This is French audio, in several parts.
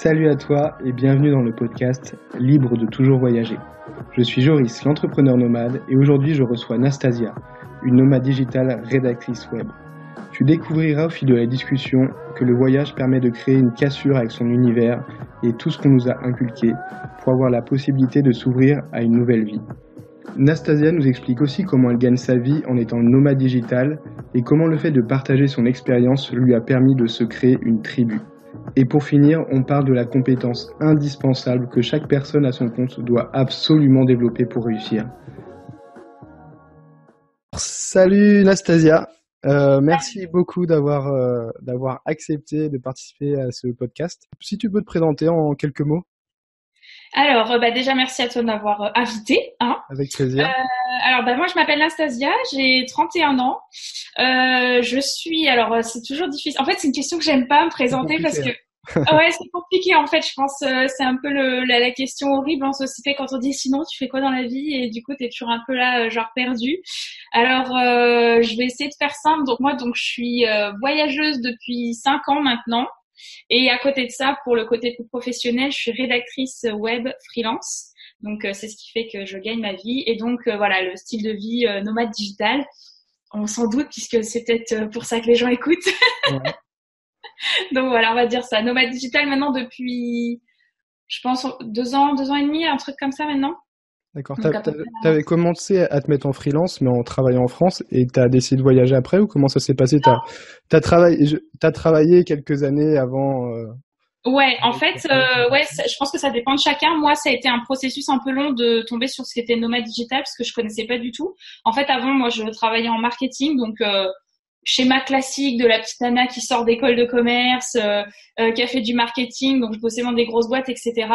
Salut à toi et bienvenue dans le podcast Libre de toujours voyager. Je suis Joris, l'entrepreneur nomade, et aujourd'hui je reçois Nastasia, une nomade digitale rédactrice web. Tu découvriras au fil de la discussion que le voyage permet de créer une cassure avec son univers et tout ce qu'on nous a inculqué pour avoir la possibilité de s'ouvrir à une nouvelle vie. Nastasia nous explique aussi comment elle gagne sa vie en étant nomade digitale et comment le fait de partager son expérience lui a permis de se créer une tribu. Et pour finir, on parle de la compétence indispensable que chaque personne à son compte doit absolument développer pour réussir. Salut Nastasia, euh, merci beaucoup d'avoir euh, d'avoir accepté de participer à ce podcast. Si tu peux te présenter en quelques mots. Alors, euh, bah, déjà, merci à toi de m'avoir euh, invité. Hein. Avec plaisir. Euh, alors, bah, moi, je m'appelle Nastasia, j'ai 31 ans. Euh, je suis, alors, c'est toujours difficile. En fait, c'est une question que j'aime pas me présenter parce que ouais, c'est compliqué en fait. Je pense c'est un peu le, la, la, question horrible en société quand on dit sinon tu fais quoi dans la vie? Et du coup tu es toujours un peu là genre perdu. Alors euh, je vais essayer de faire simple. Donc moi donc je suis voyageuse depuis 5 ans maintenant. Et à côté de ça, pour le côté plus professionnel, je suis rédactrice web freelance. Donc euh, c'est ce qui fait que je gagne ma vie. Et donc euh, voilà, le style de vie euh, nomade digital, on s'en doute puisque c'est peut-être pour ça que les gens écoutent. donc voilà, on va dire ça. Nomade digital maintenant depuis, je pense, deux ans, deux ans et demi, un truc comme ça maintenant? D'accord. Tu avais commencé à te mettre en freelance, mais en travaillant en France, et tu as décidé de voyager après, ou comment ça s'est passé? Tu as, travaillé, as travaillé quelques années avant euh... Ouais, en fait, euh, ouais, je pense que ça dépend de chacun. Moi, ça a été un processus un peu long de tomber sur ce qu'était nomade digital, parce que je connaissais pas du tout. En fait, avant, moi, je travaillais en marketing, donc euh, schéma classique de la petite nana qui sort d'école de commerce, euh, euh, qui a fait du marketing, donc je bossais dans des grosses boîtes, etc.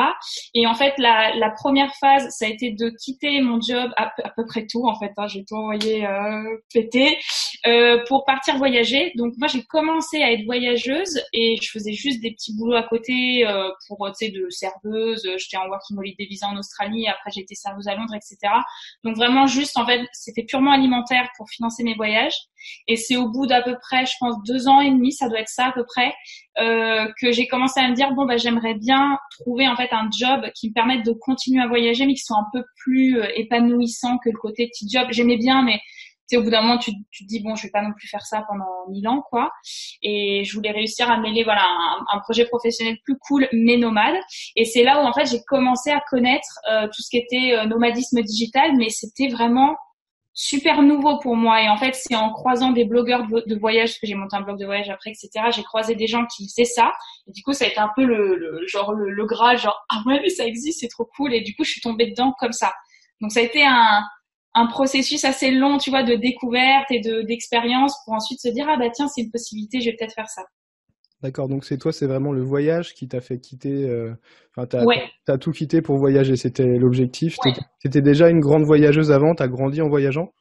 Et en fait, la, première phase, ça a été de quitter mon job, à, peu près tout en fait, hein, j'ai tout envoyé euh, péter, euh, pour partir voyager. Donc moi, j'ai commencé à être voyageuse et je faisais juste des petits boulots à côté pour, tu sais, de serveuse. J'étais en working holiday visa en Australie, après été serveuse à Londres, etc. Donc vraiment juste, en fait, c'était purement alimentaire pour financer mes voyages. Et c'est au bout d'à peu près, je pense, deux ans et demi, ça doit être ça à peu près, euh, que j'ai commencé à me dire bon bah j'aimerais bien trouver en fait un job qui me permette de continuer à voyager, mais qui soit un peu plus euh, épanouissant que le côté petit job. J'aimais bien, mais au bout d'un moment, tu, tu, te dis bon, je vais pas non plus faire ça pendant mille ans, quoi. Et je voulais réussir à mêler voilà un, projet professionnel plus cool, mais nomade. Et c'est là où en fait j'ai commencé à connaître euh, tout ce qui était nomadisme digital, mais c'était vraiment super nouveau pour moi. Et en fait, c'est en croisant des blogueurs de, voyage, parce que j'ai monté un blog de voyage après, etc. J'ai croisé des gens qui faisaient ça. Et du coup, ça a été un peu le, le genre le, le, gras, genre ah ouais mais ça existe, c'est trop cool. Et du coup, je suis tombée dedans comme ça. Donc ça a été un, un processus assez long, tu vois, de découverte et de d'expérience pour ensuite se dire ah bah tiens c'est une possibilité, je vais peut-être faire ça. D'accord, donc c'est toi, c'est vraiment le voyage qui t'a fait quitter. Euh... Enfin, t'as as tout quitté pour voyager, c'était l'objectif. Ouais. T'étais déjà une grande voyageuse avant, t'as grandi en voyageant?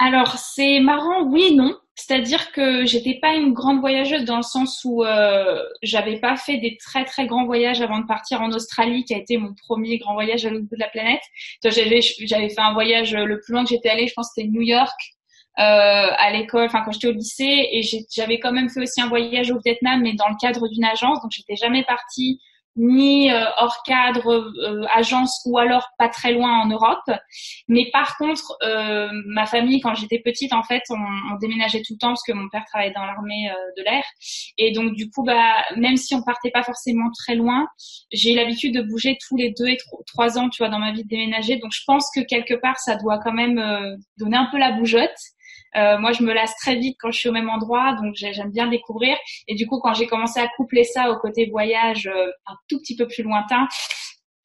Alors c'est marrant, oui et non. C'est-à-dire que j'étais pas une grande voyageuse dans le sens où euh, j'avais pas fait des très très grands voyages avant de partir en Australie, qui a été mon premier grand voyage à l'autre bout de la planète. J'avais j'avais fait un voyage le plus loin que j'étais allée, je pense c'était New York euh, à l'école, enfin quand j'étais au lycée, et j'avais quand même fait aussi un voyage au Vietnam, mais dans le cadre d'une agence, donc j'étais jamais partie ni euh, hors cadre euh, agence ou alors pas très loin en Europe. Mais par contre, euh, ma famille, quand j'étais petite, en fait, on, on, déménageait tout le temps parce que mon père travaillait dans l'armée euh, de l'air. Et donc, du coup, bah, même si on partait pas forcément très loin, j'ai l'habitude de bouger tous les deux et trois ans, tu vois, dans ma vie de déménager. Donc, je pense que quelque part, ça doit quand même euh, donner un peu la bougeotte. Euh, moi, je me lasse très vite quand je suis au même endroit, donc j'aime bien découvrir. Et du coup, quand j'ai commencé à coupler ça au côté voyage euh, un tout petit peu plus lointain,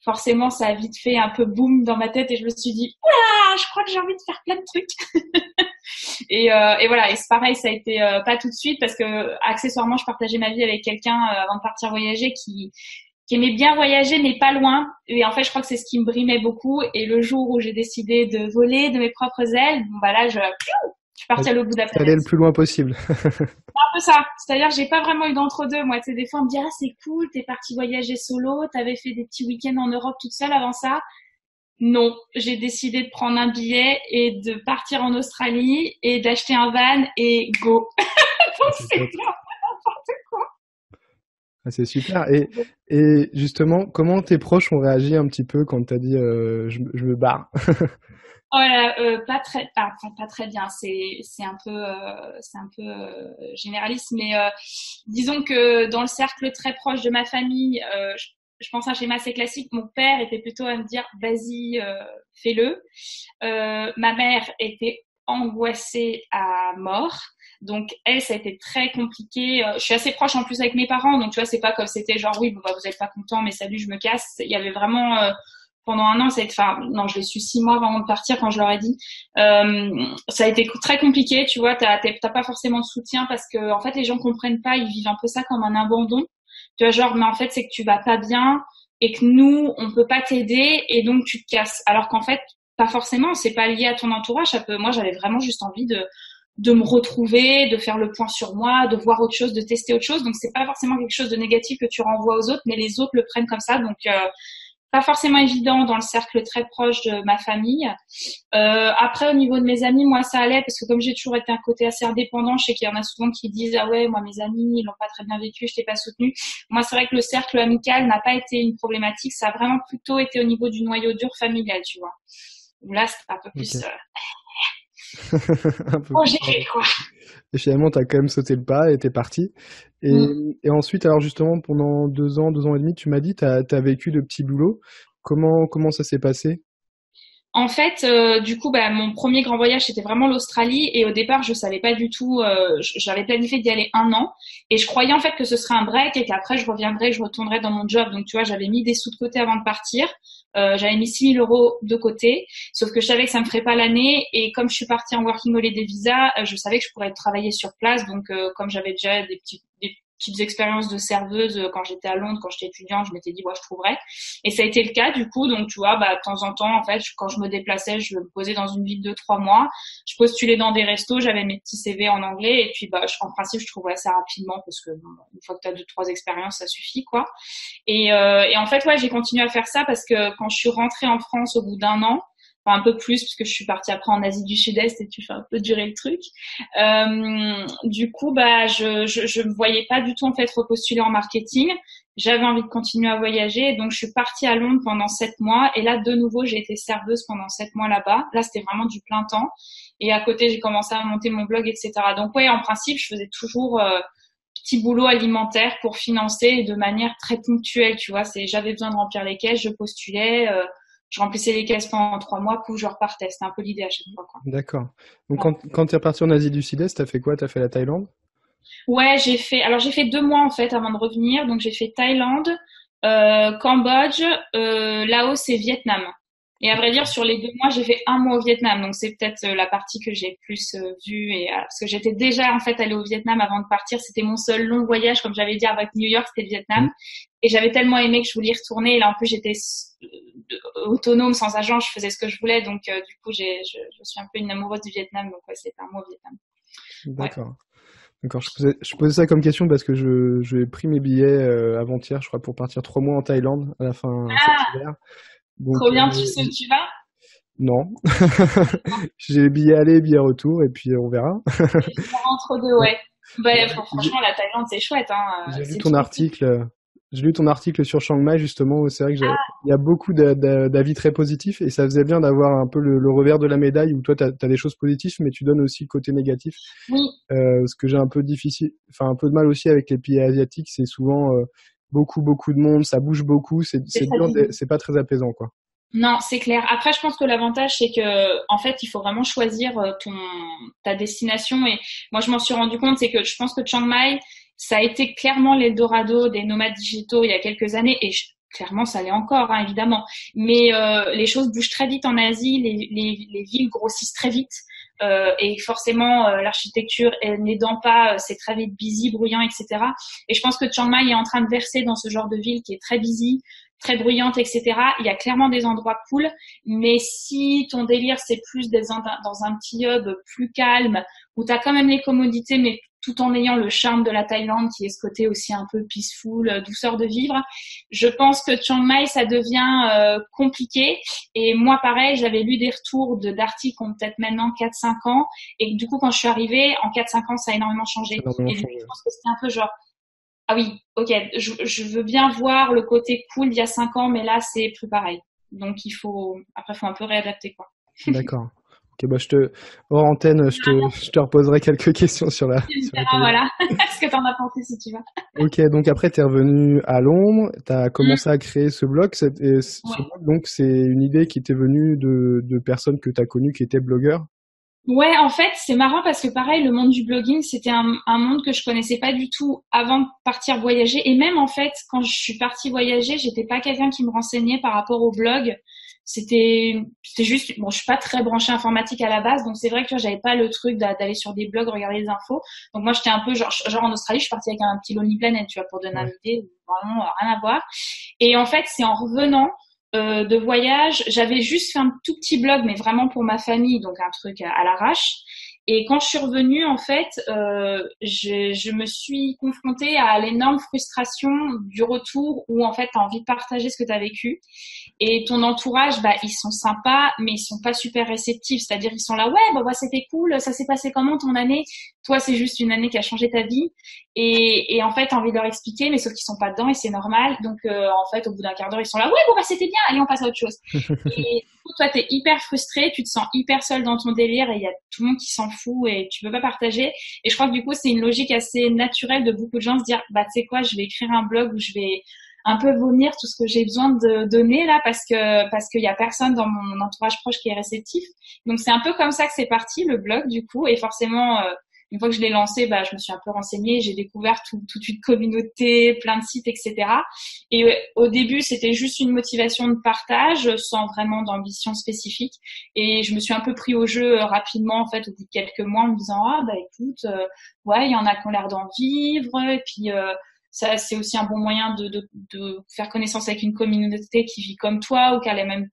forcément, ça a vite fait un peu boum dans ma tête et je me suis dit, ah, je crois que j'ai envie de faire plein de trucs. et, euh, et, voilà, et c'est pareil, ça a été euh, pas tout de suite parce que accessoirement, je partageais ma vie avec quelqu'un euh, avant de partir voyager qui qui aimait bien voyager mais pas loin et en fait je crois que c'est ce qui me brimait beaucoup et le jour où j'ai décidé de voler de mes propres ailes bon bah là je je suis partie à l'autre bout de la planète. Aller le plus loin possible. un peu ça. C'est-à-dire, j'ai pas vraiment eu d'entre-deux. Moi, tu sais, des fois, on me dit, ah, c'est cool, t'es parti voyager solo, t'avais fait des petits week-ends en Europe toute seule avant ça. Non, j'ai décidé de prendre un billet et de partir en Australie et d'acheter un van et go. Donc, c'est n'importe quoi. Ah, c'est super. Et, et justement, comment tes proches ont réagi un petit peu quand tu as dit euh, je, je, me barre? Voilà, euh, pas très, pas, pas très bien. C'est c'est un peu euh, c'est un peu euh, généraliste, mais euh, disons que dans le cercle très proche de ma famille, je, je, pense à un schéma assez classique. Mon père était plutôt à me dire vas-y, fais-le. ma mère était angoissée à mort. Donc elle, ça a été très compliqué. Je suis assez proche en plus avec mes parents, donc tu vois, c'est pas comme c'était genre oui, bah, vous êtes pas content, mais salut, je me casse. Il y avait vraiment pendant un an, ça a été, enfin, non, je l'ai su six mois avant de partir quand je leur ai dit. Euh, ça a été très compliqué, tu vois, t'as, pas forcément de soutien parce que, en fait, les gens comprennent pas, ils vivent un peu ça comme un abandon. Tu vois, genre, mais en fait, c'est que tu vas pas bien et que nous, on peut pas t'aider et donc tu te casses. Alors qu'en fait, pas forcément, c'est pas lié à ton entourage. Ça peut, moi, j'avais vraiment juste envie de, de me retrouver, de faire le point sur moi, de voir autre chose, de tester autre chose. Donc c'est pas forcément quelque chose de négatif que tu renvoies aux autres, mais les autres le prennent comme ça. Donc euh, pas forcément évident dans le cercle très proche de ma famille. Euh, après, au niveau de mes amis, moi, ça allait parce que comme j'ai toujours été un côté assez indépendant, je sais qu'il y en a souvent qui disent ah ouais, moi mes amis, ils l'ont pas très bien vécu, je t'ai pas soutenu. Moi, c'est vrai que le cercle amical n'a pas été une problématique, ça a vraiment plutôt été au niveau du noyau dur familial, tu vois. Là, c'est un peu plus. Euh... un peu quoi. Et finalement, tu as quand même sauté le pas et t'es parti. Et, mm. et, ensuite, alors justement, pendant deux ans, deux ans et demi, tu m'as dit, tu as, as, vécu de petits boulots. Comment, comment ça s'est passé? En fait, euh, du coup, bah, mon premier grand voyage c'était vraiment l'Australie et au départ je savais pas du tout. Euh, J'avais planifié d'y aller un an et je croyais en fait que ce serait un break et qu'après je reviendrais, je retournerais dans mon job. Donc tu vois, j'avais mis des sous de côté avant de partir. Euh, j'avais mis 6 000 euros de côté, sauf que je savais que ça me ferait pas l'année et comme je suis partie en working holiday visa, euh, je savais que je pourrais travailler sur place. Donc comme j'avais déjà des petits petites expériences de serveuse euh, quand j'étais à Londres, quand j'étais étudiante, je m'étais dit, ouais, je trouverais. Et ça a été le cas, du coup. Donc, tu vois, bah, de temps en temps, en fait, quand je me déplaçais, je me posais dans une ville de trois mois. Je postulais dans des restos, j'avais mes petits CV en anglais. Et puis, bah, je, en principe, je trouvais ça rapidement parce que une fois que tu as deux, trois expériences, ça suffit, quoi. Et, euh, et en fait, ouais, j'ai continué à faire ça parce que quand je suis rentrée en France au bout d'un an, un peu plus puisque je suis partie après en Asie du Sud-Est et tu fais un peu durer le truc. Euh, du coup, bah, je, je, me voyais pas du tout en fait repostuler en marketing. J'avais envie de continuer à voyager, donc je suis partie à Londres pendant sept mois. Et là, de nouveau, j'ai été serveuse pendant sept mois là-bas. Là, c'était vraiment du plein temps. Et à côté, j'ai commencé à monter mon blog, etc. Donc ouais, en principe, je faisais toujours euh, petit boulot alimentaire pour financer de manière très ponctuelle. Tu vois, c'est j'avais besoin de remplir les caisses, je postulais. Euh, je remplissais les caisses pendant trois mois, puis je repartais. C'était un peu l'idée à chaque fois. D'accord. Donc quand, quand tu es reparti en Asie du Sud-Est, tu as fait quoi? Tu as fait la Thaïlande? Ouais, j'ai fait. Alors j'ai fait deux mois en fait avant de revenir. Donc j'ai fait Thaïlande, euh, Cambodge, euh, Laos et Vietnam. Et à vrai dire, sur les deux mois, j'ai fait un mois au Vietnam. Donc c'est peut-être euh, la partie que j'ai plus euh, vue. Et, parce que j'étais déjà en fait allée au Vietnam avant de partir. C'était mon seul long voyage, comme j'avais dit avec New York, c'était le Vietnam. Et j'avais tellement aimé que je voulais y retourner. Et là en plus j'étais autonome, sans agent, je faisais ce que je voulais. Donc, euh, du coup, j'ai, je, je, suis un peu une amoureuse du Vietnam. Donc, ouais, c'était un au Vietnam. D'accord. D'accord, je posais, je posais ça comme question parce que je, je pris mes billets euh, avant-hier, je crois, pour partir trois mois en Thaïlande à la fin ah, cet hiver. Donc, trop bien, euh, tu sais où tu vas? Non. J'ai les billets aller, billets retour, et puis on verra. entre deux, ouais. Bah, franchement, la Thaïlande, c'est chouette. Hein. J'ai vu ton article j'ai lu ton article sur Chiang Mai justement. C'est vrai qu'il ah. y a beaucoup d'avis très positifs et ça faisait bien d'avoir un peu le, revers de la médaille où toi tu as, des choses positives mais tu donnes aussi le côté négatif. Oui. Euh, ce que j'ai un peu difficile, enfin un peu de mal aussi avec les pays asiatiques, c'est souvent euh, beaucoup beaucoup de monde, ça bouge beaucoup, c'est c'est pas très apaisant quoi. Non, c'est clair. Après, je pense que l'avantage, c'est que, en fait, il faut vraiment choisir euh, ton, ta destination. Et moi, je m'en suis rendu compte, c'est que je pense que Chiang Mai, ça a été clairement l'Eldorado des nomades digitaux il y a quelques années et clairement ça l'est encore hein, évidemment. Mais euh, les choses bougent très vite en Asie, les, les, les villes grossissent très vite. Euh, et forcément euh, l'architecture n'aidant pas, euh, c'est très vite busy, bruyant, etc. Et je pense que Chiang Mai est en train de verser dans ce genre de ville qui est très busy, très bruyante, etc. Il y a clairement des endroits cool, mais si ton délire c'est plus dans un petit hub plus calme, où tu as quand même les commodités, mais tout en ayant le charme de la Thaïlande qui est ce côté aussi un peu peaceful, euh, douceur de vivre. Je pense que Chiang Mai ça devient euh, compliqué et moi pareil, j'avais lu des retours de d'articles qui ont peut-être maintenant 4 5 ans et du coup quand je suis arrivée en 4 5 ans ça a énormément changé et je pense que c'était un peu genre ah oui, ok, je, je, veux bien voir le côté cool d'il y a cinq ans, mais là, c'est plus pareil. Donc, il faut, après, il faut un peu réadapter, quoi. D'accord. Ok, bah, je te, hors antenne, je te, je te reposerai quelques questions sur la. Sur voilà, ce que t'en as pensé si tu veux. ok, donc après, tu es revenu à Londres, tu as commencé mm. à créer ce blog. ce blog, donc, c'est une idée qui t'est venue de, de personnes que tu as connues qui étaient blogueurs? Ouais, en fait, c'est marrant parce que pareil, le monde du blogging, c'était un, un, monde que je connaissais pas du tout avant de partir voyager. Et même en fait, quand je suis partie voyager, j'étais pas quelqu'un qui me renseignait par rapport au blog. C'était, c'était juste, bon, je suis pas très branchée informatique à la base, donc c'est vrai que j'avais pas le truc d'aller sur des blogs regarder les infos. Donc moi, j'étais un peu genre, genre en Australie, je suis partie avec un petit Lonely Planet, tu vois, pour donner une idée, vraiment rien à voir. Et en fait, c'est en revenant euh, de voyage, j'avais juste fait un tout petit blog, mais vraiment pour ma famille, donc un truc à, l'arrache. Et quand je suis revenue, en fait, euh, je, me suis confrontée à l'énorme frustration du retour où, en fait, tu as envie de partager ce que tu as vécu. Et ton entourage, bah, ils sont sympas, mais ils sont pas super réceptifs. C'est-à-dire, ils sont là, ouais, bah, bah c'était cool, ça s'est passé comment ton année? Toi, c'est juste une année qui a changé ta vie. Et, et en fait, t'as envie de leur expliquer, mais sauf qu'ils sont pas dedans et c'est normal. Donc, euh, en fait, au bout d'un quart d'heure, ils sont là, ouais, bon, bah, c'était bien, allez, on passe à autre chose. et toi, t'es hyper frustré, tu te sens hyper seul dans ton délire et il y a tout le monde qui s'en fout et tu peux pas partager. Et je crois que du coup, c'est une logique assez naturelle de beaucoup de gens se dire, bah, tu sais quoi, je vais écrire un blog où je vais un peu vomir tout ce que j'ai besoin de donner là parce que parce qu'il y a personne dans mon entourage proche qui est réceptif. Donc c'est un peu comme ça que c'est parti le blog du coup et forcément euh, une fois que je l'ai lancé, bah, je me suis un peu renseignée, j'ai découvert tout, toute une communauté, plein de sites, etc. Et euh, au début, c'était juste une motivation de partage, sans vraiment d'ambition spécifique. Et je me suis un peu pris au jeu euh, rapidement, en fait, au bout de quelques mois, en me disant ah bah écoute, ouais, il y en a qui ont l'air d'en vivre, et puis ça c'est aussi un bon moyen de, de, de, faire connaissance avec une communauté qui vit comme toi ou qui a la même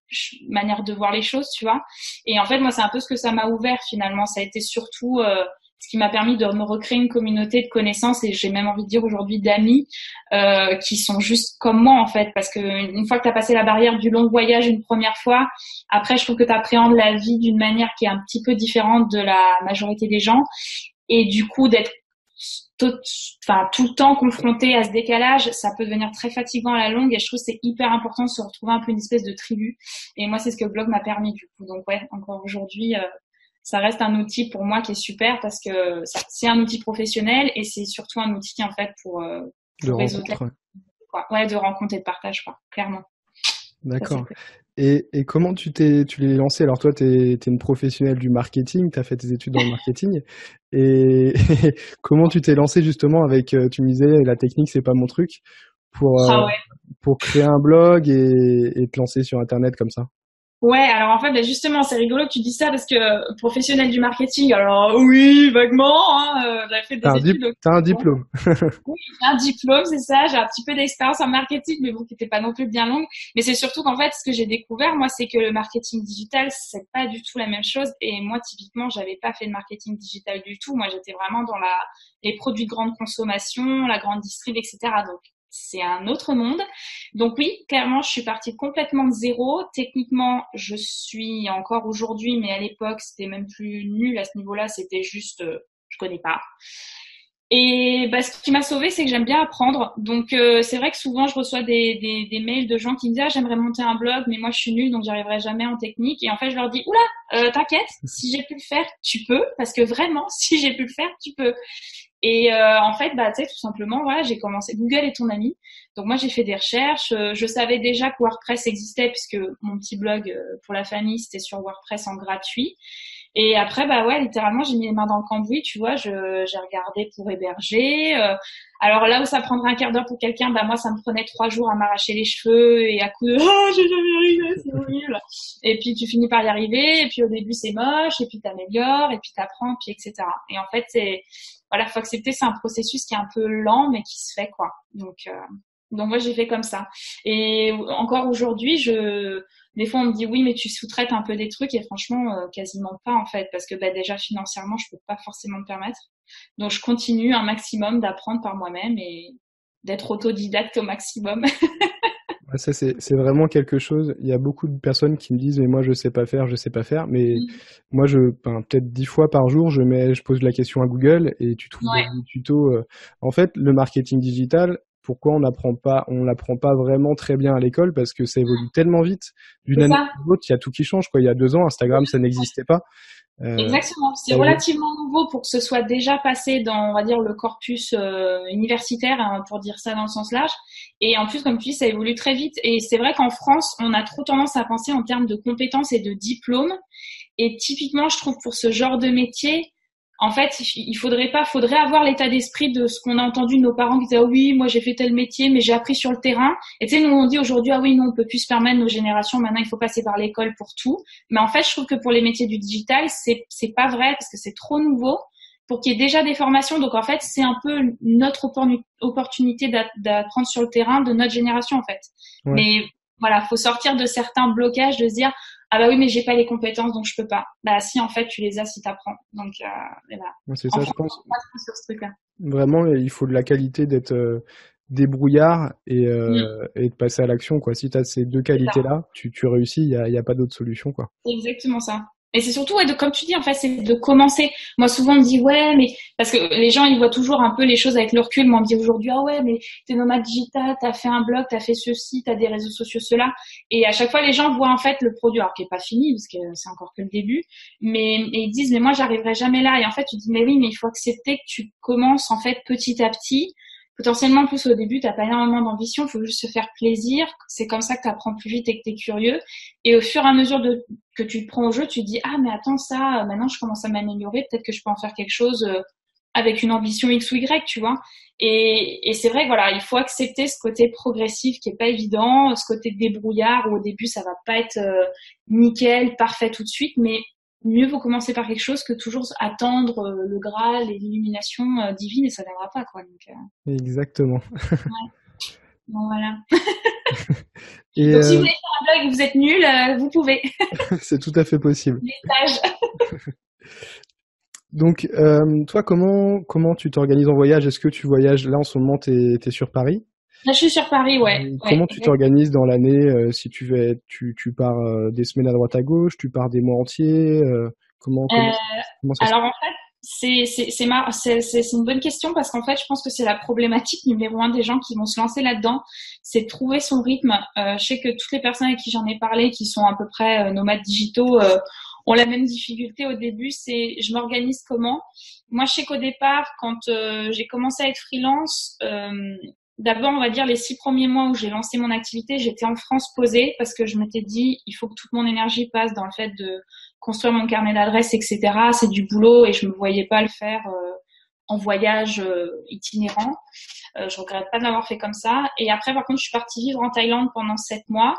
manière de voir les choses, tu vois. Et en fait, moi, c'est un peu ce que ça m'a ouvert finalement. Ça a été surtout euh, ce qui m'a permis de me recréer une communauté de connaissances et j'ai même envie de dire aujourd'hui d'amis euh, qui sont juste comme moi en fait. Parce que une fois que tu as passé la barrière du long voyage une première fois, après, je trouve que tu appréhendes la vie d'une manière qui est un petit peu différente de la majorité des gens. Et du coup, d'être tout, enfin, tout le temps confronté à ce décalage, ça peut devenir très fatigant à la longue et je trouve que c'est hyper important de se retrouver un peu une espèce de tribu. Et moi, c'est ce que blog m'a permis du coup. Donc ouais, encore aujourd'hui, euh, ça reste un outil pour moi qui est super parce que c'est un outil professionnel et c'est surtout un outil en fait pour, euh, de rencontre. Ouais, de rencontre et de partage, quoi, clairement. D'accord. Et, et, comment tu t'es tu l'es lancé? Alors toi, tu es, une professionnelle du marketing, tu as fait tes études dans le marketing. Et, comment tu t'es lancé justement avec, euh, tu me disais, la technique, c'est pas mon truc, pour, euh, ah pour créer un blog et, et te lancer sur Internet comme ça? Ouais, alors en fait, bah, justement, c'est rigolo que tu dis ça parce que professionnel du marketing, alors oui, vaguement, hein, euh, fait des études. T'as un diplôme. oui, j'ai un diplôme, c'est ça. J'ai un petit peu d'expérience en marketing, mais bon, qui n'était pas non plus bien longue. Mais c'est surtout qu'en fait, ce que j'ai découvert, moi, c'est que le marketing digital, c'est pas du tout la même chose. Et moi, typiquement, j'avais pas fait de marketing digital du tout. Moi, j'étais vraiment dans la les produits de grande consommation, la grande distrib, etc. Donc, c'est un autre monde. Donc oui, clairement, je suis partie complètement de zéro. Techniquement, je suis encore aujourd'hui, mais à l'époque, c'était même plus nul à ce niveau-là. C'était juste, euh, je connais pas. Et bah, ce qui m'a sauvé, c'est que j'aime bien apprendre. Donc euh, c'est vrai que souvent je reçois des, des, des, mails de gens qui me disent ah, j'aimerais monter un blog, mais moi je suis nulle, donc j'arriverai jamais en technique. Et en fait je leur dis oula, euh, t'inquiète, si j'ai pu le faire, tu peux, parce que vraiment si j'ai pu le faire, tu peux. Et euh, en fait, bah, tu sais, tout simplement, voilà, j'ai commencé. Google est ton ami. Donc moi, j'ai fait des recherches. Euh, je savais déjà que WordPress existait puisque mon petit blog euh, pour la famille, c'était sur WordPress en gratuit. Et après, bah ouais, littéralement, j'ai mis les mains dans le cambouis, tu vois. j'ai regardé pour héberger. alors là où ça prendrait un quart d'heure pour quelqu'un, bah moi, ça me prenait trois jours à m'arracher les cheveux et à coup de oh, j'ai jamais arrivé, c'est horrible. Et puis tu finis par y arriver. Et puis au début, c'est moche. Et puis t'améliores. Et puis t'apprends. Puis etc. Et en fait, c'est voilà, faut accepter, c'est un processus qui est un peu lent, mais qui se fait, quoi. Donc, euh, donc moi, j'ai fait comme ça. Et encore aujourd'hui, je, des fois, on me dit oui, mais tu sous-traites un peu des trucs, et franchement, euh, quasiment pas, en fait, parce que bah, déjà, financièrement, je peux pas forcément me permettre. Donc, je continue un maximum d'apprendre par moi-même et d'être autodidacte au maximum. Ça, c'est vraiment quelque chose. Il y a beaucoup de personnes qui me disent, mais moi, je sais pas faire, je sais pas faire. Mais mm. moi, je, peut-être dix fois par jour, je mets, je pose la question à Google et tu trouves des tutos. Euh. En fait, le marketing digital, pourquoi on n'apprend pas, on l'apprend pas vraiment très bien à l'école parce que ça évolue tellement vite. D'une année à l'autre, il y a tout qui change. Quoi. Il y a deux ans, Instagram, ça n'existait pas. Euh, Exactement. C'est relativement nouveau pour que ce soit déjà passé dans, on va dire, le corpus euh, universitaire, hein, pour dire ça dans le sens large. Et en plus, comme tu dis, ça évolue très vite. Et c'est vrai qu'en France, on a trop tendance à penser en termes de compétences et de diplômes. Et typiquement, je trouve pour ce genre de métier, en fait, il faudrait pas, faudrait avoir l'état d'esprit de ce qu'on a entendu de nos parents qui disaient ah oui, moi j'ai fait tel métier, mais j'ai appris sur le terrain. Et tu sais, nous on dit aujourd'hui ah oui, non, on peut plus se permettre nos générations. Maintenant, il faut passer par l'école pour tout. Mais en fait, je trouve que pour les métiers du digital, c'est c'est pas vrai parce que c'est trop nouveau pour qu'il y ait déjà des formations. Donc en fait, c'est un peu notre opportunité d'apprendre sur le terrain de notre génération en fait. Mais voilà, faut sortir de certains blocages, de se dire ah bah oui mais j'ai pas les compétences donc je peux pas. Bah si en fait tu les as si t'apprends. Donc euh, voilà. C'est ça je pense. vraiment il faut de la qualité d'être euh, débrouillard et, euh, mm. et de passer à l'action quoi. Si tu as ces deux qualités là tu, tu réussis il y a, y a pas d'autre solution quoi. Exactement ça et c'est surtout, ouais, comme tu dis, en fait, c'est de commencer. Moi, souvent, on me dit, ouais, mais parce que les gens, ils voient toujours un peu les choses avec le recul. Moi, on me dit aujourd'hui, ah ouais, mais t'es nomade digital, t'as fait un blog, t'as fait ceci, t'as des réseaux sociaux, cela. Et à chaque fois, les gens voient en fait le produit, alors qui est pas fini, parce que c'est encore que le début. Mais et ils disent, mais moi, j'arriverai jamais là. Et en fait, tu dis, mais oui, mais il faut accepter que tu commences en fait petit à petit potentiellement en plus au début tu n'as pas énormément d'ambition, il faut juste se faire plaisir. C'est comme ça que tu plus vite et que tu curieux. Et au fur et à mesure que tu te prends au jeu, tu te dis ah mais attends ça, maintenant je commence à m'améliorer, peut-être que je peux en faire quelque chose euh, avec une ambition X ou Y, tu vois. Et, et c'est vrai voilà, il faut accepter ce côté progressif qui est pas évident, ce côté débrouillard où au début ça va pas être euh, nickel, parfait tout de suite, mais mieux vaut commencer par quelque chose que toujours attendre euh, le Graal et l'illumination euh, divine et ça viendra pas quoi. Euh. Exactement. Bon voilà. et Donc, si vous voulez faire un blog et vous êtes nul, vous pouvez. C'est tout à fait possible. Donc, toi, comment, comment tu t'organises en voyage? Est-ce que tu voyages? Là, en ce moment, tu es, sur Paris? Là, je suis sur Paris, ouais. Comment tu t'organises dans l'année euh, Si tu, vais, tu, tu pars euh, des semaines à droite à gauche, tu pars des mois entiers euh, Comment, comment, ça Alors en fait, c'est c'est c'est c'est une bonne question parce qu'en fait, je pense que c'est la problématique numéro un des gens qui vont se lancer là-dedans, c'est de trouver son rythme. je sais que toutes les personnes avec qui j'en ai parlé, qui sont à peu près nomades digitaux, ont la même difficulté au début. C'est je m'organise comment Moi, je sais qu'au départ, quand j'ai commencé à être freelance, D'abord, on va dire les six premiers mois où j'ai lancé mon activité, j'étais en France posée parce que je m'étais dit, il faut que toute mon énergie passe dans le fait de construire mon carnet d'adresses, etc. C'est du boulot et je me voyais pas le faire euh, en voyage euh, itinérant. Euh, je regrette pas de l'avoir fait comme ça. Et après, par contre, je suis partie vivre en Thaïlande pendant sept mois.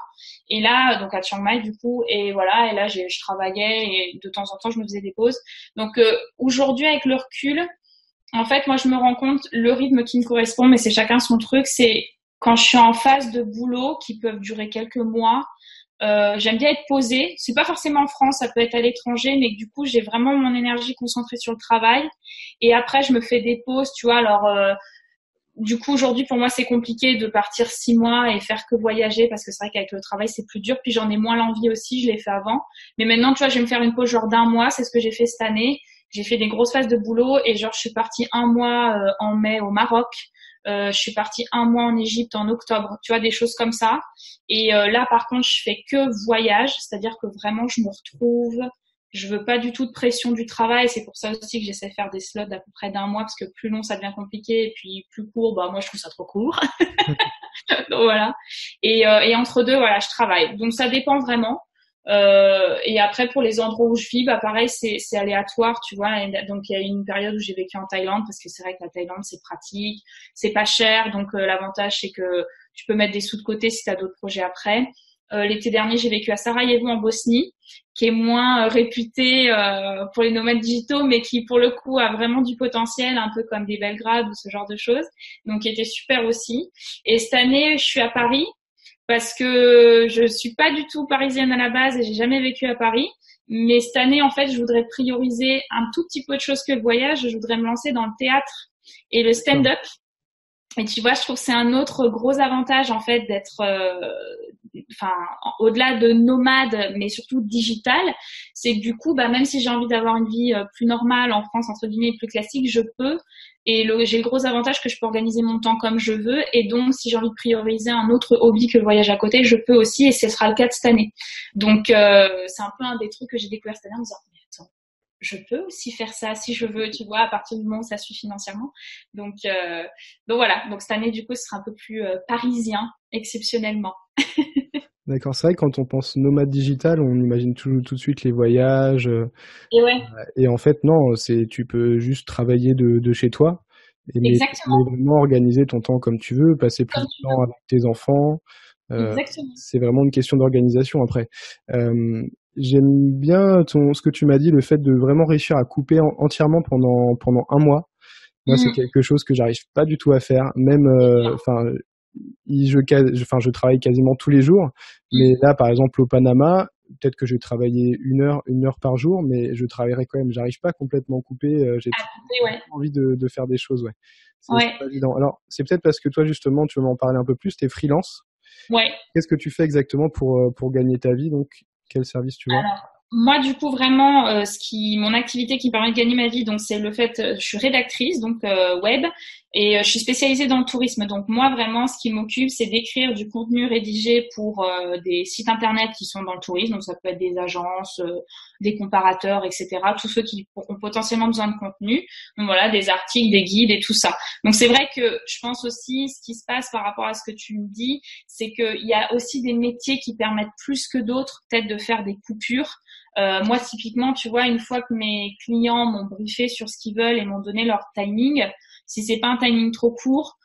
Et là, donc à Chiang Mai, du coup, et voilà. Et là, je travaillais et de temps en temps, je me faisais des pauses. Donc euh, aujourd'hui, avec le recul, en fait, moi, je me rends compte le rythme qui me correspond, mais c'est chacun son truc. C'est quand je suis en phase de boulot qui peuvent durer quelques mois. Euh, j'aime bien être posée. C'est pas forcément en France, ça peut être à l'étranger, mais du coup, j'ai vraiment mon énergie concentrée sur le travail. Et après, je me fais des pauses, tu vois. Alors, euh, du coup, aujourd'hui, pour moi, c'est compliqué de partir six mois et faire que voyager parce que c'est vrai qu'avec le travail, c'est plus dur. Puis j'en ai moins l'envie aussi, je l'ai fait avant. Mais maintenant, tu vois, je vais me faire une pause genre d'un mois, c'est ce que j'ai fait cette année j'ai fait des grosses phases de boulot et genre je suis partie un mois euh, en mai au Maroc. Euh, je suis partie un mois en Égypte en octobre, tu vois des choses comme ça. Et euh, là par contre je fais que voyage, c'est-à-dire que vraiment je me retrouve. Je veux pas du tout de pression du travail, c'est pour ça aussi que j'essaie de faire des slots d'à peu près d'un mois parce que plus long ça devient compliqué et puis plus court, bah moi je trouve ça trop court. Donc voilà. Et, et entre deux voilà je travaille. Donc ça dépend vraiment. Euh, et après, pour les endroits où je vis, bah pareil, c'est, aléatoire, tu vois. donc il y a eu une période où j'ai vécu en Thaïlande parce que c'est vrai que la Thaïlande c'est pratique, c'est pas cher, donc euh, l'avantage c'est que tu peux mettre des sous de côté si tu as d'autres projets après. Euh, l'été dernier, j'ai vécu à Sarajevo en Bosnie, qui est moins euh, réputé euh, pour les nomades digitaux, mais qui pour le coup a vraiment du potentiel, un peu comme des Belgrade ou ce genre de choses. Donc, qui était super aussi. Et cette année, je suis à Paris parce que je suis pas du tout parisienne à la base et j'ai jamais vécu à Paris. Mais cette année, en fait, je voudrais prioriser un tout petit peu de choses que le voyage. Je voudrais me lancer dans le théâtre et le stand-up. Et tu vois, je trouve que c'est un autre gros avantage en fait d'être, enfin, au-delà de nomade, mais surtout digital, c'est que du coup, bah, même si j'ai envie d'avoir une vie plus normale en France entre guillemets, plus classique, je peux et j'ai le gros avantage que je peux organiser mon temps comme je veux. Et donc, si j'ai envie de prioriser un autre hobby que le voyage à côté, je peux aussi. Et ce sera le cas de cette année. Donc, euh, c'est un peu un des trucs que j'ai découvert cette année en me disant, mais attends, je peux aussi faire ça si je veux, tu vois, à partir du moment où ça suit financièrement. Donc, euh, donc voilà. Donc cette année, du coup, ce sera un peu plus euh, parisien, exceptionnellement. D'accord, c'est vrai que quand on pense nomade digital, on imagine tout, tout de suite les voyages. Euh, et ouais. Et en fait, non, c'est tu peux juste travailler de, de chez toi. Et Exactement. Mais, vraiment organiser ton temps comme tu veux, passer plus de temps avec tes enfants. Euh, c'est vraiment une question d'organisation après. Euh, J'aime bien ton, ce que tu m'as dit, le fait de vraiment réussir à couper entièrement pendant pendant un mois. Moi, c'est mmh. quelque chose que j'arrive pas du tout à faire. Même, euh, enfin, je, enfin, je travaille quasiment tous les jours. Mais là, par exemple, au Panama, peut-être que je vais travailler une heure, une heure par jour, mais je travaillerai quand même. J'arrive pas complètement coupé. Euh, j'ai envie de, de, faire des choses, ouais. C'est pas évident. Alors, c'est peut-être parce que toi, justement, tu veux m'en parler un peu plus. T'es freelance. Ouais. Qu'est-ce que tu fais exactement pour, euh, pour gagner ta vie? Donc, quel service tu vends? moi, du coup, vraiment, euh, ce qui, mon activité qui me permet de gagner ma vie, donc c'est le fait, je suis rédactrice, donc web, et euh, je suis spécialisée dans le tourisme. Donc moi, vraiment, ce qui m'occupe, c'est d'écrire du contenu rédigé pour euh, des sites internet qui sont dans le tourisme. Donc ça peut être des agences, euh, des comparateurs, etc. Tous ceux qui ont potentiellement besoin de contenu. Donc voilà, des articles, des guides et tout ça. Donc c'est vrai que je pense aussi, ce qui se passe par rapport à ce que tu me dis, c'est qu'il y a aussi des métiers qui permettent plus que d'autres peut-être de faire des coupures. Euh, moi, typiquement, tu vois, une fois que mes clients m'ont briefé sur ce qu'ils veulent et m'ont donné leur timing, si c'est pas un timing trop court,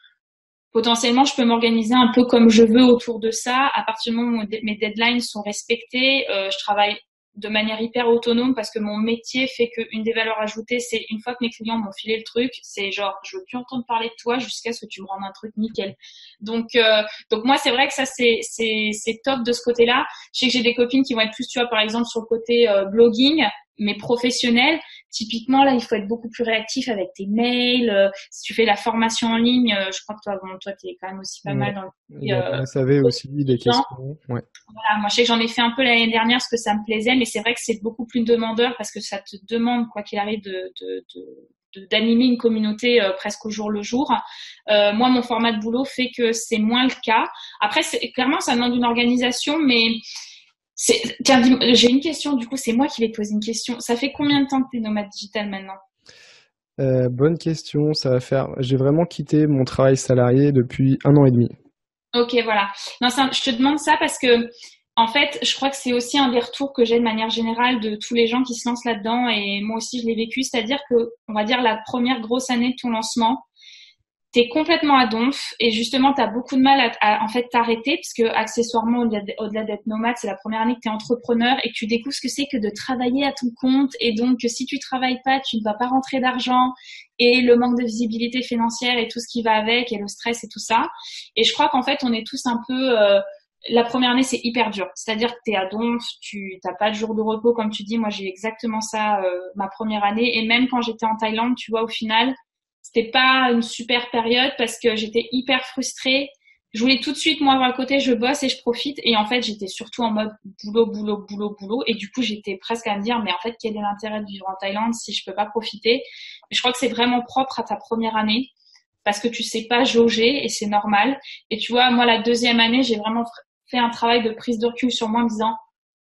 potentiellement je peux m'organiser un peu comme je veux autour de ça. À partir du moment où mes deadlines sont respectées, euh, je travaille de manière hyper autonome parce que mon métier fait qu'une des valeurs ajoutées, c'est une fois que mes clients m'ont filé le truc, c'est genre je veux plus entendre parler de toi jusqu'à ce que tu me rendes un truc nickel. Donc euh, donc moi c'est vrai que ça c'est c'est top de ce côté-là. Je sais que j'ai des copines qui vont être plus tu vois par exemple sur le côté euh, blogging mais professionnel, typiquement là, il faut être beaucoup plus réactif avec tes mails. Euh, si tu fais la formation en ligne, euh, je crois que toi, bon, toi, tu es quand même aussi pas mal dans le. Euh, savait aussi des questions. Ouais. Voilà, moi, je sais que j'en ai fait un peu l'année dernière parce que ça me plaisait, mais c'est vrai que c'est beaucoup plus demandeur parce que ça te demande, quoi qu'il arrive, de, de, de d'animer une communauté euh, presque au jour le jour. Euh, moi, mon format de boulot fait que c'est moins le cas. Après, clairement, ça demande une organisation, mais Tiens, j'ai une question, du coup, c'est moi qui vais te poser une question. Ça fait combien de temps que tu es nomade digital maintenant? Euh, Bonne question, ça va faire. J'ai vraiment quitté mon travail salarié depuis un an et demi. Ok, voilà. Non, je te demande ça parce que, en fait, je crois que c'est aussi un des retours que j'ai de manière générale de tous les gens qui se lancent là-dedans et moi aussi je l'ai vécu, c'est-à-dire que, on va dire, la première grosse année de ton lancement, t'es complètement à donf et justement tu as beaucoup de mal à, en fait t'arrêter parce que accessoirement au-delà d'être nomade c'est la première année que tu es entrepreneur et que tu découvres ce que c'est que de travailler à ton compte et donc si tu travailles pas tu ne vas pas rentrer d'argent et le manque de visibilité financière et tout ce qui va avec et le stress et tout ça et je crois qu'en fait on est tous un peu euh, la première année, c'est hyper dur. C'est-à-dire que tu es à donf, tu n'as pas de jour de repos, comme tu dis. Moi, j'ai exactement ça euh, ma première année. Et même quand j'étais en Thaïlande, tu vois, au final, c'était pas une super période parce que j'étais hyper frustrée. Je voulais tout de suite, moi, à côté, je bosse et je profite. Et en fait, j'étais surtout en mode boulot, boulot, boulot, boulot. Et du coup, j'étais presque à me dire, mais en fait, quel est l'intérêt de vivre en Thaïlande si je peux pas profiter? Je crois que c'est vraiment propre à ta première année parce que tu sais pas jauger et c'est normal. Et tu vois, moi, la deuxième année, j'ai vraiment fait un travail de prise de recul sur moi en me disant,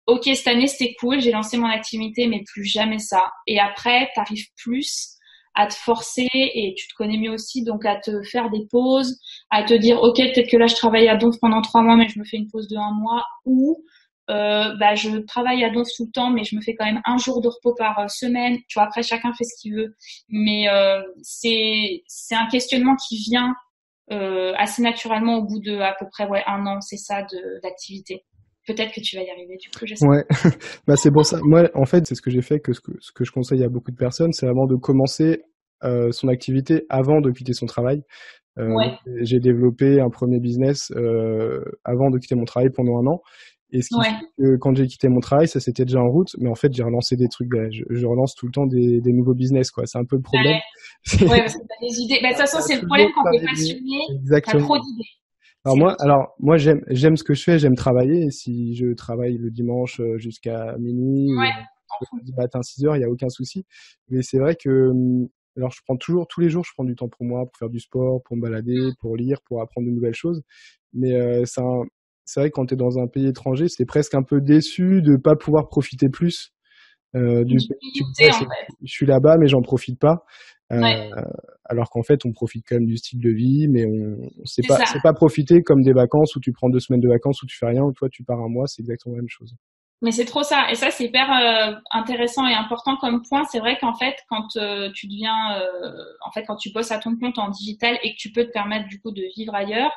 OK, cette année, c'était cool, j'ai lancé mon activité, mais plus jamais ça. Et après, t'arrives plus à te forcer et tu te connais mieux aussi, donc à te faire des pauses, à te dire ok peut-être que là je travaille à Donf pendant trois mois mais je me fais une pause de un mois ou euh, bah, je travaille à Donf tout le temps mais je me fais quand même un jour de repos par euh, semaine. Tu vois après chacun fait ce qu'il veut, mais euh, c'est c'est un questionnement qui vient euh, assez naturellement au bout de à peu près ouais un an c'est ça d'activité peut-être que tu vas y arriver du coup j'espère. Ouais, bah c'est pour ça. Moi, en fait, c'est ce que j'ai fait que ce, que ce que je conseille à beaucoup de personnes, c'est vraiment de commencer euh, son activité avant de quitter son travail. Euh, ouais. J'ai développé un premier business euh, avant de quitter mon travail pendant un an. Et ce qui fait que quand j'ai quitté mon travail, ça s'était déjà en route, mais en fait, j'ai relancé des trucs, bah, je, je, relance tout le temps des, des nouveaux business, quoi. C'est un peu le problème. Ouais, parce que t'as des idées. Bah, de toute façon, c'est le problème quand t'es passionné, t'as trop d'idées. Alors moi, alors moi j'aime j'aime ce que je fais, j'aime travailler. Et si je travaille le dimanche euh, jusqu'à minuit, ouais, ou le matin 6 heures, il y a aucun souci. Mais c'est vrai que hum, alors je prends toujours tous les jours, je prends du temps pour moi, pour faire du sport, pour me balader, pour lire, pour apprendre de nouvelles choses. Mais euh, c'est c'est vrai que quand tu es dans un pays étranger, c'est presque un peu déçu de pas pouvoir profiter plus euh, du pays. Je suis là-bas, mais j'en profite pas. Euh, alors qu'en fait, on profite quand même du style de vie, mais on, on sait pas, c'est pas profiter comme des vacances où tu prends deux semaines de vacances où tu fais rien, ou toi tu pars un mois, c'est exactement la même chose. Mais c'est trop ça. Et ça, c'est hyper euh, intéressant et important comme point. C'est vrai qu'en fait, quand euh, tu deviens, euh, en fait, quand tu bosses à ton compte en digital et que tu peux te permettre du coup de vivre ailleurs,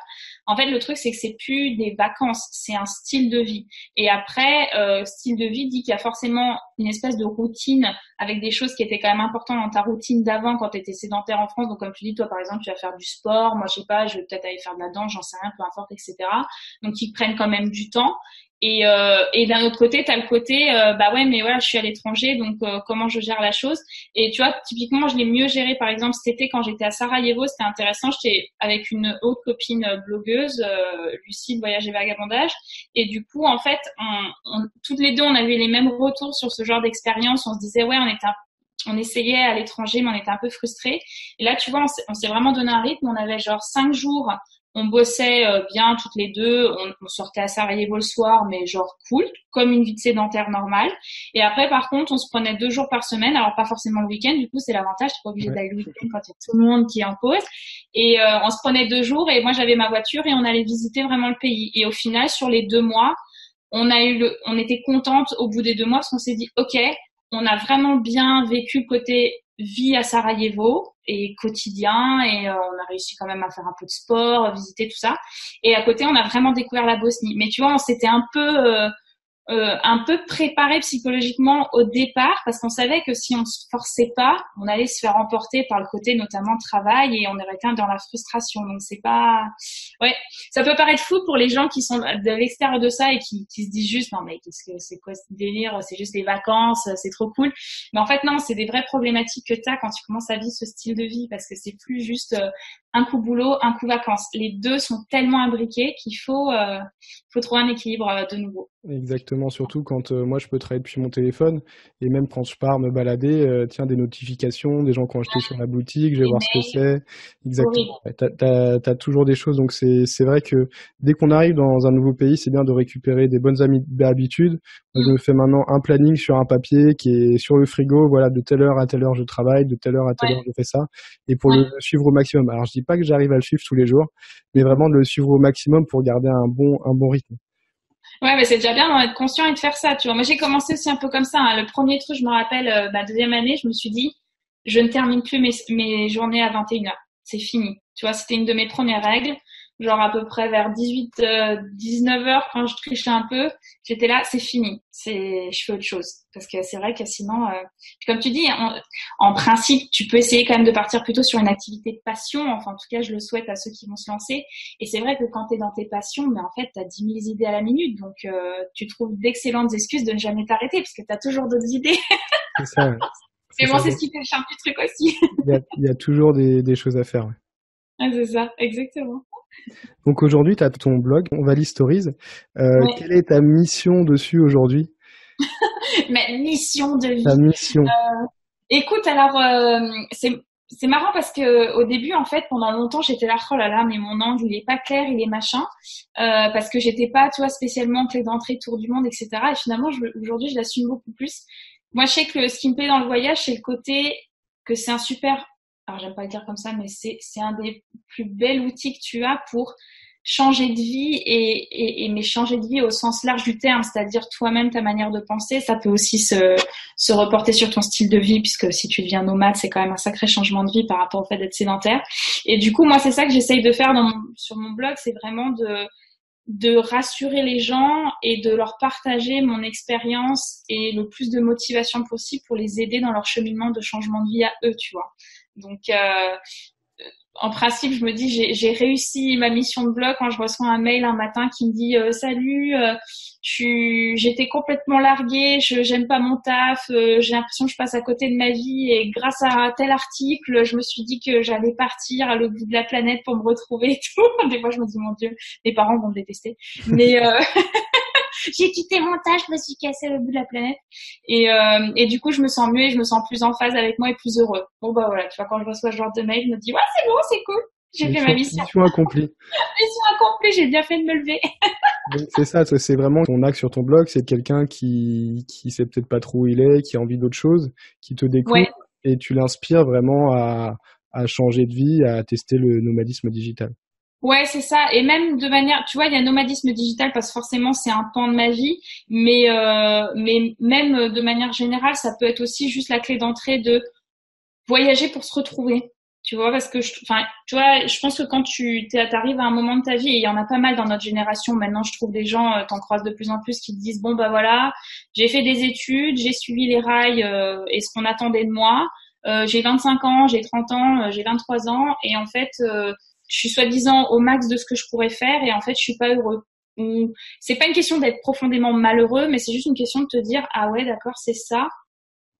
en fait, le truc, c'est que c'est plus des vacances, c'est un style de vie. Et après, style de vie dit qu'il y a forcément une espèce de routine avec des choses qui étaient quand même importantes dans ta routine d'avant quand tu étais sédentaire en France. Donc, comme tu dis, toi, par exemple, tu vas faire du sport. Moi, je sais pas, je vais peut-être aller faire de la danse, j'en sais rien, peu importe, etc. Donc, qui prennent quand même du temps. Et, euh, et d'un autre côté, tu as le côté, euh, bah ouais, mais voilà, je suis à l'étranger, donc euh, comment je gère la chose? Et tu vois, typiquement, je l'ai mieux géré, par exemple, cet été quand j'étais à Sarajevo, c'était intéressant, j'étais avec une autre copine blogueuse, euh, Lucie de Voyage et Vagabondage, et du coup, en fait, toutes les deux, on avait les mêmes retours sur ce genre d'expérience, on se disait, ouais, on essayait à l'étranger, mais on était un peu frustrés. Et là, tu vois, on s'est vraiment donné un rythme. On avait genre cinq jours on bossait euh, bien toutes les deux, on, sortait à Sarajevo le soir, mais genre cool, comme une vie de sédentaire normale. Et après, par contre, on se prenait deux jours par semaine, alors pas forcément le week-end, du coup, c'est l'avantage, t'es pas obligé d'aller le week-end quand il y a tout le monde qui est en pause. Et euh, on se prenait deux jours, et moi j'avais ma voiture, et on allait visiter vraiment le pays. Et au final, sur les deux mois, on a eu le, on était contente au bout des deux mois, parce qu'on s'est dit, ok, on a vraiment bien vécu côté vie à Sarajevo et quotidien et euh, on a réussi quand même à faire un peu de sport, visiter tout ça. Et à côté, on a vraiment découvert la Bosnie. Mais tu vois, on s'était un peu euh, un peu préparé psychologiquement au départ parce qu'on savait que si on se forçait pas, on allait se faire emporter par le côté notamment travail et on aurait été dans la frustration. Donc c'est pas, ouais, ça peut paraître fou pour les gens qui sont de l'extérieur de ça et qui, qui se disent juste non mais qu'est-ce que c'est quoi ce délire, c'est juste les vacances, c'est trop cool. Mais en fait non, c'est des vraies problématiques que tu as quand tu commences à vivre ce style de vie parce que c'est plus juste euh, un coup boulot, un coup vacances. Les deux sont tellement imbriqués qu'il faut, euh, faut trouver un équilibre euh, de nouveau. Exactement, surtout quand euh, moi je peux travailler depuis mon téléphone et même quand je pars me balader, tiens des notifications, des gens qui ont acheté sur la boutique, je vais voir ce que c'est. Exactement. T'as as, toujours des choses, donc c'est vrai que dès qu'on arrive dans un nouveau pays, c'est bien de récupérer des bonnes habitudes. je mm. me fais maintenant un planning sur un papier qui est sur le frigo. Voilà, de telle heure à telle heure je travaille, de telle heure à telle heure je fais ça, et pour le suivre au maximum. Alors je dis pas que j'arrive à le suivre tous les jours, mais vraiment de le suivre au maximum pour garder un bon un bon rythme. Ouais, mais c'est déjà bien d'en être conscient et de faire ça, tu vois. Moi, j'ai commencé aussi un peu comme ça. Hein. Le premier truc, je me rappelle, euh, ma deuxième année, je me suis dit, je ne termine plus mes, mes journées à 21h. C'est fini. Tu vois, c'était une de mes premières règles genre à peu près vers 18, 19 euh, heures quand je trichais un peu, j'étais là, c'est fini, c'est, je fais autre chose. Parce que c'est vrai que sinon, euh, comme tu dis, en, principe, tu peux essayer quand même de partir plutôt sur une activité de passion. Enfin, en tout cas, je le souhaite à ceux qui vont se lancer. Et c'est vrai que quand tu es dans tes passions, mais en fait, tu as 10 000 idées à la minute. Donc, euh, tu trouves d'excellentes excuses de ne jamais t'arrêter parce que tu as toujours d'autres idées. C'est ça. Mais bon, c'est ce qui fait le charme du truc aussi. il, y a, toujours des, des choses à faire. Ah, c'est ça, exactement. Donc aujourd'hui, tu as ton blog, on va Stories. Euh, Quelle est ta mission dessus aujourd'hui? Ma mission de vie. Ta mission. Euh, écoute, alors euh, c'est c'est marrant parce que au début, en fait, pendant longtemps, j'étais là, oh là là, mais mon angle, il est pas clair, il est machin, euh, parce que j'étais pas, tu vois, spécialement clé d'entrée, tour du monde, etc. Et finalement, aujourd'hui, je l'assume beaucoup plus. Moi, je sais que ce qui me plaît dans le voyage, c'est le côté que c'est un super alors j'aime pas le dire comme ça, mais c'est, un des plus bels outils que tu as pour changer de vie et, et, et, mais changer de vie au sens large du terme, c'est-à-dire toi-même ta manière de penser. Ça peut aussi se, se reporter sur ton style de vie, puisque si tu deviens nomade, c'est quand même un sacré changement de vie par rapport au fait d'être sédentaire. Et du coup, moi, c'est ça que j'essaye de faire dans sur mon blog, c'est vraiment de de rassurer les gens et de leur partager mon expérience et le plus de motivation possible pour les aider dans leur cheminement de changement de vie à eux, tu vois. Donc, euh, en principe, je me dis j'ai réussi ma mission de blog quand je reçois un mail un matin qui me dit euh, salut, euh, j'étais complètement larguée, je j'aime pas mon taf, euh, j'ai l'impression que je passe à côté de ma vie et grâce à tel article, je me suis dit que j'allais partir à l'autre de la planète pour me retrouver et tout. Des fois, je me dis mon Dieu, mes parents vont me détester, mais j'ai quitté mon taf, je me suis cassé le bout de la planète. Et, euh, et du coup, je me sens mieux et je me sens plus en phase avec moi et plus heureux. Bon, bah voilà, tu vois, quand je reçois ce genre de mail, je me dis, ouais, c'est bon, c'est cool. J'ai fait ma mission. Mission accomplie. mission accomplie, j'ai bien fait de me lever. c'est ça, c'est vraiment ton axe sur ton blog, c'est quelqu'un qui, qui sait peut-être pas trop où il est, qui a envie d'autre chose, qui te découvre et tu l'inspires vraiment à, à changer de vie, à tester le nomadisme digital. Ouais, c'est ça. Et même de manière, tu vois, il y a nomadisme digital parce que forcément c'est un pan de ma vie, mais euh, mais même de manière générale, ça peut être aussi juste la clé d'entrée de voyager pour se retrouver. Tu vois, parce que je, enfin, tu vois, je pense que quand tu arrives à un moment de ta vie, et il y en a pas mal dans notre génération. Maintenant, je trouve des gens, euh, t'en croises de plus en plus, qui te disent bon bah voilà, j'ai fait des études, j'ai suivi les rails euh, et ce qu'on attendait de moi. Euh, j'ai 25 ans, j'ai 30 ans, euh, j'ai 23 ans, et en fait, euh, je suis soi-disant au max de ce que je pourrais faire et en fait je suis pas heureux. C'est pas une question d'être profondément malheureux, mais c'est juste une question de te dire ah ouais d'accord c'est ça.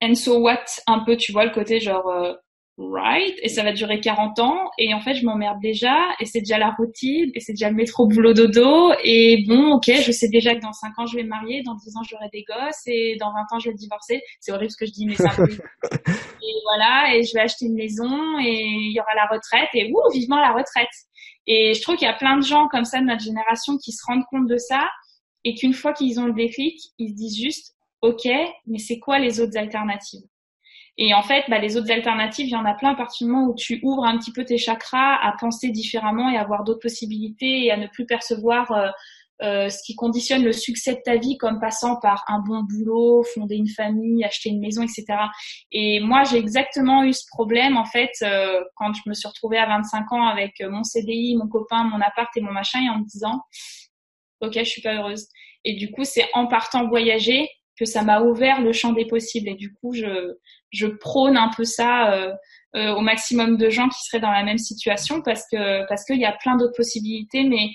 And so what? Un peu tu vois le côté genre euh, right? Et ça va durer 40 ans et en fait je m'emmerde déjà et c'est déjà la routine et c'est déjà le métro boulot dodo et bon ok je sais déjà que dans 5 ans je vais me marier dans 10 ans j'aurai des gosses et dans 20 ans je vais divorcer c'est horrible ce que je dis mais ça et voilà et je vais acheter une maison et il y aura la retraite et ouh vivement la retraite. Et je trouve qu'il y a plein de gens comme ça de notre génération qui se rendent compte de ça et qu'une fois qu'ils ont le déclic ils se disent juste ok mais c'est quoi les autres alternatives? Et en fait, bah, les autres alternatives, il y en a plein à partir du moment où tu ouvres un petit peu tes chakras à penser différemment et à avoir d'autres possibilités et à ne plus percevoir euh, euh, ce qui conditionne le succès de ta vie comme passant par un bon boulot, fonder une famille, acheter une maison, etc. Et moi, j'ai exactement eu ce problème en fait euh, quand je me suis retrouvée à 25 ans avec mon CDI, mon copain, mon appart et mon machin et en me disant, ok, je suis pas heureuse. Et du coup, c'est en partant voyager que ça m'a ouvert le champ des possibles. Et du coup, je, je prône un peu ça euh, euh, au maximum de gens qui seraient dans la même situation parce que parce qu'il y a plein d'autres possibilités, mais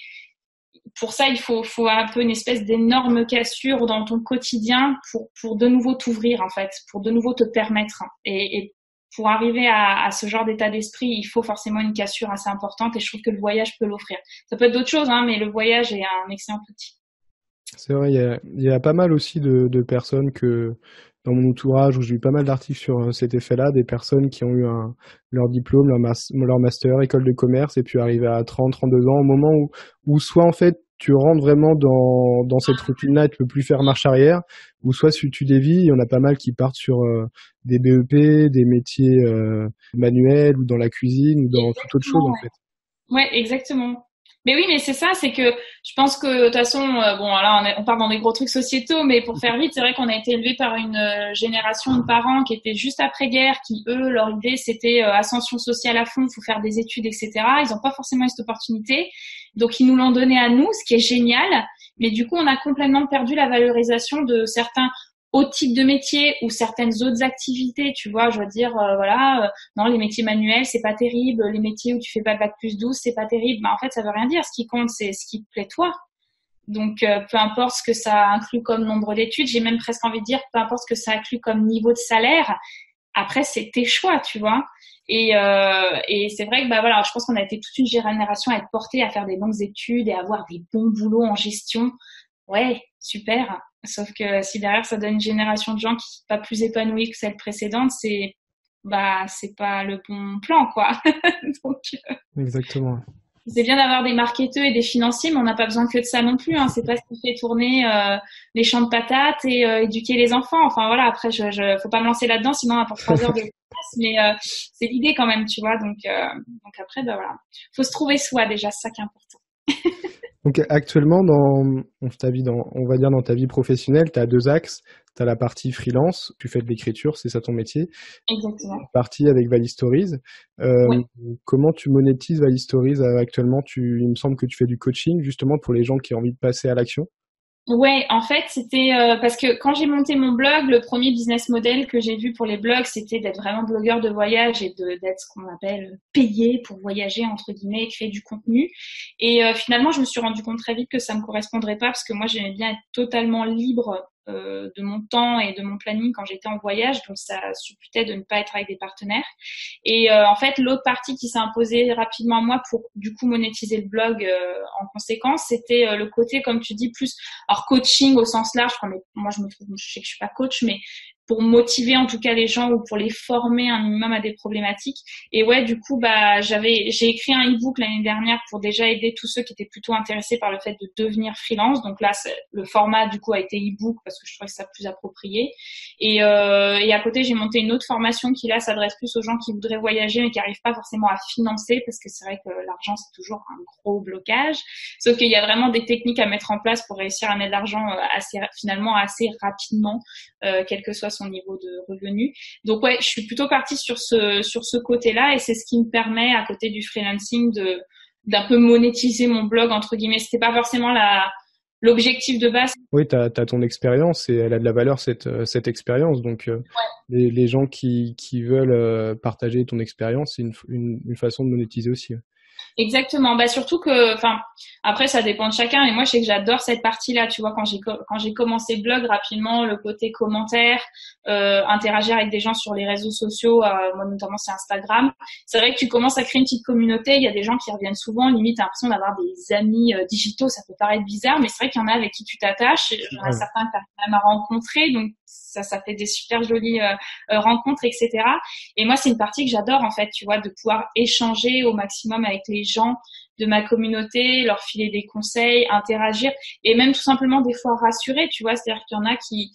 pour ça, il faut, un peu une espèce d'énorme cassure dans ton quotidien pour, de nouveau t'ouvrir, en fait, pour de nouveau te permettre. Et, pour arriver à, ce genre d'état d'esprit, il faut forcément une cassure assez importante et je trouve que le voyage peut l'offrir. Ça peut être d'autres choses, hein, mais le voyage est un excellent outil. C'est vrai, il y, a, pas mal aussi de, personnes que dans mon entourage où j'ai eu pas mal d'articles sur euh, cet effet-là, des personnes qui ont eu leur diplôme, leur, master, école de commerce, et puis arrivé à 30, 32 ans, au moment où soit en fait tu rentres vraiment dans, dans cette routine-là et tu peux plus faire marche arrière, ou soit si tu dévis, il y en a pas mal qui partent sur euh, des BEP, des métiers euh, manuels, ou dans la cuisine, ou dans toute autre chose en fait. Ouais, exactement. Mais oui, mais c'est ça, c'est que je pense que de toute façon, euh, bon, là, on, on, part dans des gros trucs sociétaux, mais pour faire vite, c'est vrai qu'on a été élevé par une euh, génération de parents qui étaient juste après-guerre, qui eux, leur idée, c'était euh, ascension sociale à fond, faut faire des études, etc. Ils n'ont pas forcément cette opportunité, donc ils nous l'ont donné à nous, ce qui est génial. Mais du coup, on a complètement perdu la valorisation de certains autre type de métier ou certaines autres activités, tu vois, je veux dire, euh, voilà, euh, non, les métiers manuels, c'est pas terrible, les métiers où tu fais pas de bac plus 12, c'est pas terrible. Bah, en fait, ça veut rien dire. Ce qui compte, c'est ce qui te plaît toi. Donc, euh, peu importe ce que ça inclut comme nombre d'études, j'ai même presque envie de dire, peu importe ce que ça inclut comme niveau de salaire, après, c'est tes choix, tu vois. Et, et c'est vrai que, bah voilà, je pense qu'on a été toute une génération à être portée à faire des longues études et à avoir des bons boulots en gestion. Ouais, super Sauf que si derrière ça donne une génération de gens qui sont pas plus épanouis que celle précédente, c'est bah c'est pas le bon plan quoi. Donc, euh, Exactement. C'est bien d'avoir des marketeurs et des financiers, mais on n'a pas besoin que de ça non plus. Hein. C'est pas ce qui fait tourner euh, les champs de patates et euh, éduquer les enfants. Enfin voilà, après je, je faut pas me lancer là-dedans, sinon on a pour trois heures de classe, mais c'est l'idée quand même, tu vois. Donc donc après bah voilà, faut se trouver soi déjà, c'est ça qui est important. Donc actuellement, dans ta vie, dans, on va dire dans ta vie professionnelle, tu as deux axes. Tu as la partie freelance, tu fais de l'écriture, c'est ça ton métier. Exactement. La partie avec Valley Stories. Euh, Comment tu monétises Valley Stories euh, actuellement? Tu, Il me semble que tu fais du coaching justement pour les gens qui ont envie de passer à l'action. Ouais, en fait, c'était euh, parce que quand j'ai monté mon blog, le premier business model que j'ai vu pour les blogs, c'était d'être vraiment blogueur de voyage et d'être ce qu'on appelle payé pour voyager entre guillemets, et créer du contenu. Et euh, finalement, je me suis rendu compte très vite que ça me correspondrait pas parce que moi, j'aimais bien être totalement libre euh, de mon temps et de mon planning quand j'étais en voyage, donc ça supputait de ne pas être avec des partenaires. Et euh, en fait, l'autre partie qui s'est imposée rapidement à moi pour du coup monétiser le blog euh, en conséquence, c'était le côté, comme tu dis, plus alors coaching au sens large. moi, je me trouve, je sais que je suis pas coach, mais pour motiver en tout cas les gens ou pour les former un minimum à des problématiques. Et ouais, du coup, bah, j'avais, j'ai écrit un e-book l'année dernière pour déjà aider tous ceux qui étaient plutôt intéressés par le fait de devenir freelance. Donc là, le format du coup a été e-book parce que je trouvais ça plus approprié. Et, euh, et à côté, j'ai monté une autre formation qui là s'adresse plus aux gens qui voudraient voyager mais qui n'arrivent pas forcément à financer parce que c'est vrai que l'argent c'est toujours un gros blocage. Sauf qu'il y a vraiment des techniques à mettre en place pour réussir à mettre de l'argent euh, assez finalement assez rapidement, euh, quel que soit son niveau de revenu. Donc ouais, je suis plutôt partie sur ce sur ce côté-là et c'est ce qui me permet à côté du freelancing de d'un peu monétiser mon blog entre guillemets. C'était pas forcément la l'objectif de base. Oui, tu as, ton expérience et elle a de la valeur cette, cette expérience. Donc, euh, les, les, gens qui, qui veulent euh, partager ton expérience, c'est une, une, une, façon de monétiser aussi. Exactement. Bah surtout que, enfin, après ça dépend de chacun. Et moi, je sais que j'adore cette partie-là. Tu vois, quand j'ai quand j'ai commencé blog rapidement, le côté commentaire, euh, interagir avec des gens sur les réseaux sociaux, euh, moi notamment c'est Instagram. C'est vrai que tu commences à créer une petite communauté. Il y a des gens qui reviennent souvent. Limite, t'as l'impression d'avoir des amis euh, digitaux. Ça peut paraître bizarre, mais c'est vrai qu'il y en a avec qui tu t'attaches. Il y en a certains que t'as même à rencontrer. Donc ça, ça fait des super jolies euh, euh, rencontres, etc. Et moi, c'est une partie que j'adore en fait, tu vois, de pouvoir échanger au maximum avec les gens de ma communauté, leur filer des conseils, interagir et même tout simplement des fois rassurer, tu vois, c'est-à-dire qu'il y en a qui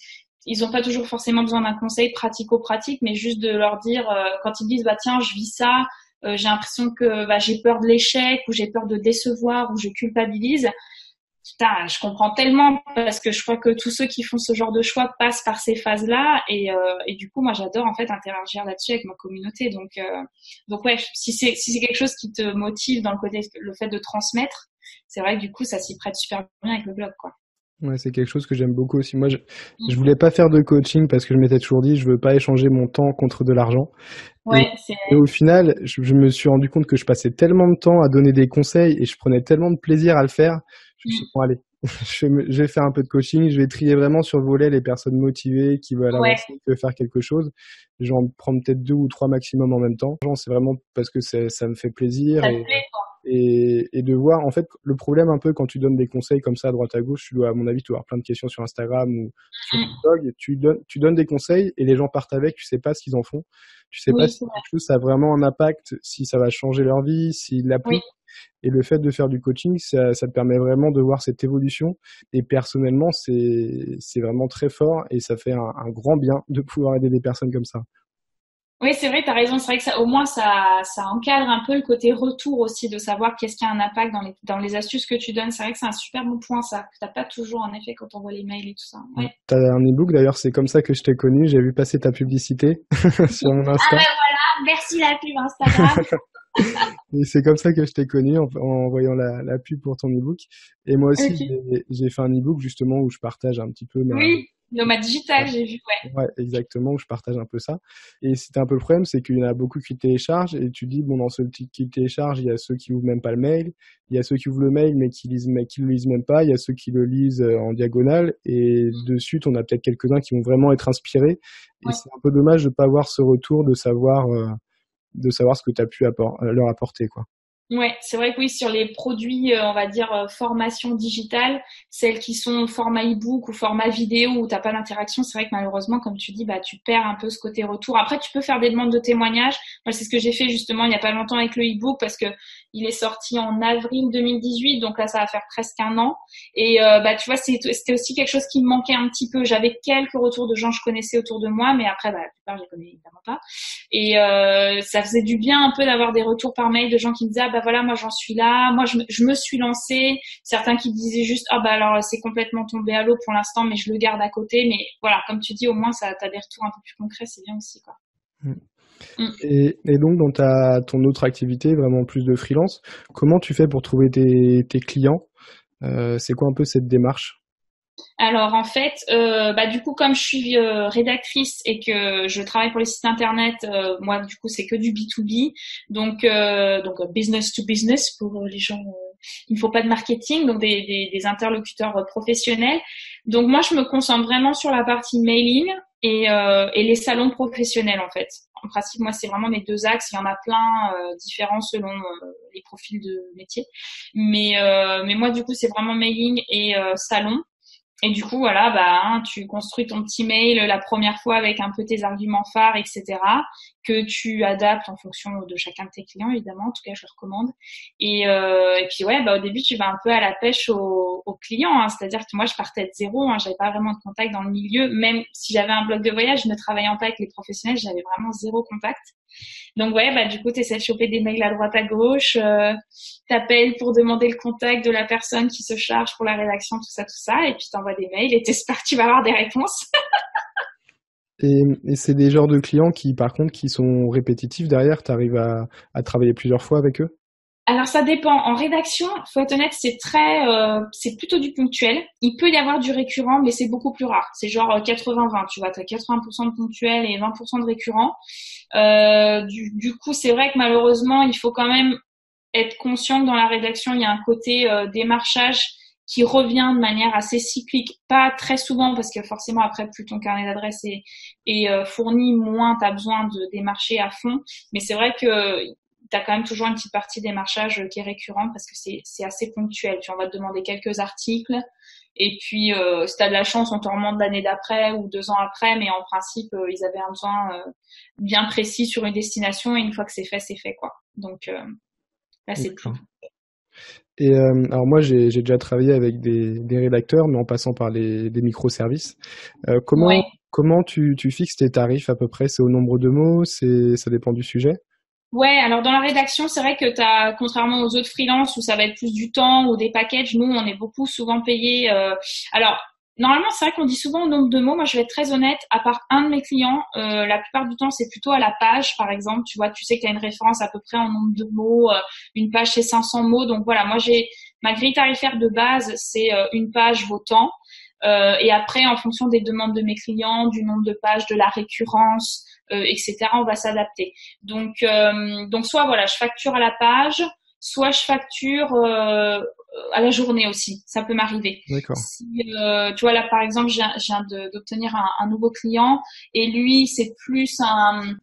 ils n'ont pas toujours forcément besoin d'un conseil pratico-pratique, mais juste de leur dire euh, quand ils disent bah tiens je vis ça, j'ai l'impression que bah, j'ai peur de l'échec ou j'ai peur de décevoir ou je culpabilise putain, je comprends tellement parce que je crois que tous ceux qui font ce genre de choix passent par ces phases-là et, euh, et du coup, moi, j'adore en fait interagir là-dessus avec ma communauté. Donc, euh, donc ouais, si c'est si c'est quelque chose qui te motive dans le côté le fait de transmettre, c'est vrai que du coup, ça s'y prête super bien avec le blog, quoi. Ouais, c'est quelque chose que j'aime beaucoup aussi. Moi, je, mm. je voulais pas faire de coaching parce que je m'étais toujours dit, je veux pas échanger mon temps contre de l'argent. Ouais, et, au final, je, je, me suis rendu compte que je passais tellement de temps à donner des conseils et je prenais tellement de plaisir à le faire je suis bon, allez, je vais, faire un peu de coaching, je vais trier vraiment sur le volet les personnes motivées qui veulent avancer, qui veulent faire quelque chose. J'en prends peut-être deux ou trois maximum en même temps. C'est vraiment parce que ça me fait plaisir. Ça et, plaît, et, et, de voir, en fait, le problème un peu quand tu donnes des conseils comme ça à droite à gauche, tu dois, à mon avis, tu dois avoir plein de questions sur Instagram ou sur mm. Et tu donnes, tu donnes des conseils et les gens partent avec, tu sais pas ce qu'ils en font. Tu sais pas si quelque chose ça a vraiment un impact, si ça va changer leur vie, s'ils l'appliquent. Et le fait de faire du coaching, ça, ça te permet vraiment de voir cette évolution. Et personnellement, c'est, vraiment très fort et ça fait un, un grand bien de pouvoir aider des personnes comme ça. Oui, c'est vrai, tu as raison. C'est vrai que ça, au moins, ça, ça encadre un peu le côté retour aussi, de savoir qu'est-ce qui a un impact dans les, dans les astuces que tu donnes. C'est vrai que c'est un super bon point, ça, que tu pas toujours, en effet, quand on voit les mails et tout ça. Ouais. Tu as un e-book, d'ailleurs, c'est comme ça que je t'ai connu. J'ai vu passer ta publicité sur mon Insta. Ah ben voilà, merci la pub Instagram. et c'est comme ça que je t'ai connu en, en voyant la, la, pub pour ton e-book. Et moi aussi, j'ai fait un e-book justement où je partage un petit peu ma, oui Nomade digital, j'ai vu, ouais. Ouais, exactement, où je partage un peu ça. Et c'était un peu le problème, c'est qu'il y en a beaucoup qui téléchargent et tu dis, bon, dans ceux qui téléchargent, il y a ceux qui ouvrent même pas le mail, il y a ceux qui ouvrent le mail mais qui lisent, mais qui le lisent même pas, il y a ceux qui le lisent euh, en diagonale et dessus, on a peut-être quelques-uns qui vont vraiment être inspirés. Et c'est un peu dommage de pas avoir ce retour de savoir, euh, de savoir ce que tu as pu leur apporter, quoi. Ouais, c'est vrai que oui, sur les produits, euh, on va dire euh, formation digitale, celles qui sont format e-book ou format vidéo où t'as pas d'interaction, c'est vrai que malheureusement, comme tu dis, bah tu perds un peu ce côté retour. Après, tu peux faire des demandes de témoignages. Moi, c'est ce que j'ai fait justement il y a pas longtemps avec le e-book parce que il est sorti en avril 2018, donc là ça va faire presque un an. Et euh, bah tu vois, c'était aussi quelque chose qui me manquait un petit peu. J'avais quelques retours de gens que je connaissais autour de moi, mais après, bah, la plupart je les connais évidemment pas. Et ça faisait du bien un peu d'avoir des retours par mail de gens qui me disaient ah bah voilà moi j'en suis là, moi je me, je me suis lancé. Certains qui disaient juste ah bah alors c'est complètement tombé à l'eau pour l'instant, mais je le garde à côté. Mais voilà, comme tu dis, au moins ça t'as des retours un peu plus concrets, c'est bien aussi quoi. Mm. Mm. Et, et, donc, dans ta, ton autre activité, vraiment plus de freelance, comment tu fais pour trouver tes, tes clients? Euh, C'est quoi un peu cette démarche? Alors en fait, euh, bah du coup comme je suis euh, rédactrice et que je travaille pour les sites internet, euh, moi du coup c'est que du B2B, donc donc business to business pour les gens. il ne faut pas de marketing, donc des, des, des, interlocuteurs professionnels. Donc moi je me concentre vraiment sur la partie mailing et, et les salons professionnels en fait. En principe moi c'est vraiment mes deux axes. Il y en a plein différents selon les profils de métier, mais mais moi du coup c'est vraiment mailing et salon. Et du coup, voilà, bah, hein, tu construis ton petit mail la première fois avec un peu tes arguments phares, etc., que tu adaptes en fonction de chacun de tes clients, évidemment. En tout cas, je le recommande. Et, euh, puis, ouais, bah, au début, tu vas un peu à la pêche aux, aux clients. Hein. C'est-à-dire que moi, je partais de zéro. Hein, j'avais pas vraiment de contact dans le milieu. Même si j'avais un blog de voyage, ne travaillant pas avec les professionnels, j'avais vraiment zéro contact. Donc ouais, bah du coup, tu essaies de choper des mails à droite à gauche, euh, t'appelles pour demander le contact de la personne qui se charge pour la rédaction, tout ça, tout ça, et puis t'envoies des mails et t'espères que tu vas avoir des réponses. et, c'est des genres de clients qui, par contre, qui sont répétitifs derrière, tu arrives à, à travailler plusieurs fois avec eux? Alors ça dépend. En rédaction, faut être honnête, c'est très, euh, c'est plutôt du ponctuel. Il peut y avoir du récurrent, mais c'est beaucoup plus rare. C'est genre 80-20, euh, tu vois, tu as 80% de ponctuel et 20% de récurrent. Euh, du, du, coup, c'est vrai que malheureusement, il faut quand même être conscient que dans la rédaction, il y a un côté euh, démarchage qui revient de manière assez cyclique, pas très souvent parce que forcément après plus ton carnet d'adresse est, est euh, fourni, moins tu as besoin de démarcher à fond. Mais c'est vrai que tu as quand même toujours une petite partie démarchage qui est récurrente parce que c'est assez ponctuel. Tu on va te demander quelques articles et puis euh, si tu as de la chance, on te remonte l'année d'après ou deux ans après, mais en principe, euh, ils avaient un besoin euh, bien précis sur une destination et une fois que c'est fait, c'est fait quoi. Donc euh, là, c'est plus. Et alors moi, j'ai déjà travaillé avec des, des, rédacteurs, mais en passant par les, des microservices. comment comment tu, tu fixes tes tarifs à peu près? C'est au nombre de mots? C'est ça dépend du sujet? Ouais, alors dans la rédaction, c'est vrai que tu as, contrairement aux autres freelances où ça va être plus du temps ou des packages, nous, on est beaucoup souvent payé. Euh, alors, normalement, c'est vrai qu'on dit souvent au nombre de mots. Moi, je vais être très honnête, à part un de mes clients, euh, la plupart du temps, c'est plutôt à la page, par exemple. Tu vois, tu sais qu'il y a une référence à peu près en nombre de mots. Euh, une page, c'est 500 mots. Donc voilà, moi, j'ai ma grille tarifaire de base, c'est euh, une page vaut tant. Et après, en fonction des demandes de mes clients, du nombre de pages, de la récurrence, euh, etc. On va s'adapter. Donc, euh, donc soit voilà, je facture à la page, soit je facture euh, à la journée aussi. Ça peut m'arriver. Si, tu vois là, par exemple, je viens d'obtenir un, un, nouveau client et lui, c'est plus un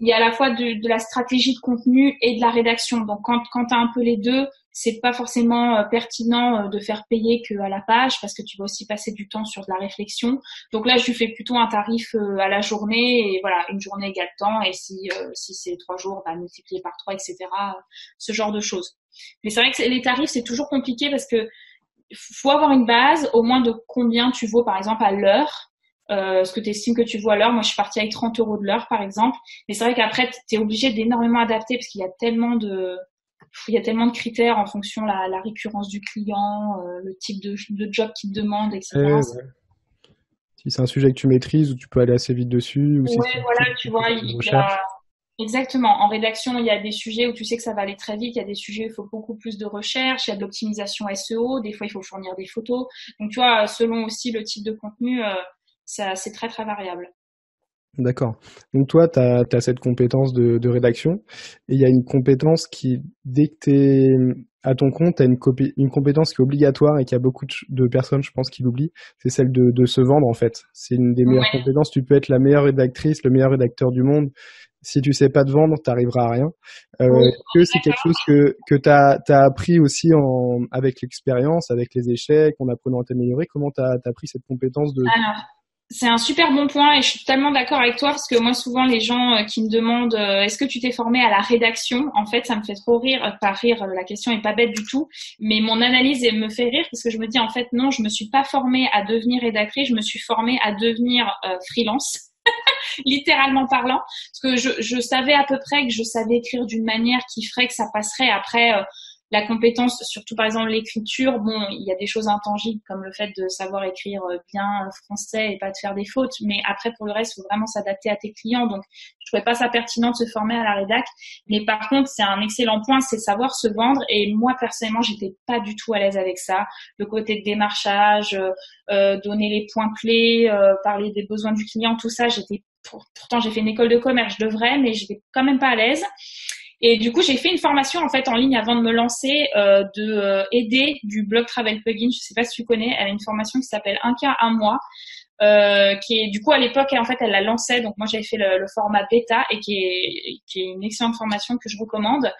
il y a à la fois de, de, la stratégie de contenu et de la rédaction. Donc quand, quand tu un peu les deux, c'est pas forcément euh, pertinent euh, de faire payer que à la page parce que tu vas aussi passer du temps sur de la réflexion. Donc là, je lui fais plutôt un tarif euh, à la journée et voilà, une journée égale temps et si si c'est trois jours, bah, multiplié par trois, etc. Ce genre de choses. Mais c'est vrai que les tarifs c'est toujours compliqué parce que faut avoir une base au moins de combien tu vaux par exemple à l'heure euh, ce que tu estimes que tu vois à l'heure. Moi, je suis partie avec 30 euros de l'heure, par exemple. Mais c'est vrai qu'après, tu es obligé d'énormément adapter parce qu'il y a tellement de il y a tellement de critères en fonction de la, la récurrence du client, euh, le type de, de job qu'il te demande, etc. Si c'est un sujet que tu maîtrises, ou tu peux aller assez vite dessus. Ou ouais, voilà, tu vois, il, Exactement. En rédaction, il y a des sujets où tu sais que ça va aller très vite. Il y a des sujets où il faut beaucoup plus de recherche. Il y a de l'optimisation SEO. Des fois, il faut fournir des photos. Donc, tu vois, selon aussi le type de contenu, euh, c'est très très variable. D'accord. Donc toi, tu as, cette compétence de, de rédaction et il y a une compétence qui, dès que tu es à ton compte, tu as une, une, compétence qui est obligatoire et qu'il y a beaucoup de, personnes, je pense, qui l'oublient, c'est celle de, de, se vendre en fait. C'est une des meilleures compétences. Tu peux être la meilleure rédactrice, le meilleur rédacteur du monde. Si tu sais pas te vendre, tu n'arriveras à rien. Euh, que c'est quelque chose que, que tu as, as, appris aussi en, avec l'expérience, avec les échecs, en apprenant à t'améliorer? Comment tu as, as, appris cette compétence de... C'est un super bon point et je suis totalement d'accord avec toi parce que moi souvent les gens euh, qui me demandent euh, est-ce que tu t'es formé à la rédaction? En fait ça me fait trop rire euh, pas rire la question est pas bête du tout mais mon analyse me fait rire parce que je me dis en fait non je me suis pas formée à devenir rédactrice je me suis formée à devenir freelance littéralement parlant parce que je, savais à peu près que je savais écrire d'une manière qui ferait que ça passerait. Après la compétence, surtout par exemple l'écriture, bon, il y a des choses intangibles comme le fait de savoir écrire euh, bien français et pas de faire des fautes, mais après pour le reste, il faut vraiment s'adapter à tes clients. Donc, je trouvais pas ça pertinent de se former à la rédac, mais par contre, c'est un excellent point, c'est savoir se vendre. Et moi personnellement, j'étais pas du tout à l'aise avec ça. Le côté de démarchage, euh, euh donner les points clés, euh, parler des besoins du client, tout ça, j'étais pourtant j'ai fait une école de commerce, je devrais, mais j'étais quand même pas à l'aise. Et du coup, j'ai fait une formation en fait en ligne avant de me lancer euh, de euh, aider du blog Travel Plugin. Je sais pas si tu connais. Elle a une formation qui s'appelle Un cas un mois. Euh, qui est du coup à l'époque en fait elle la lançait donc moi j'avais fait le, le, format bêta et qui est qui est une excellente formation que je recommande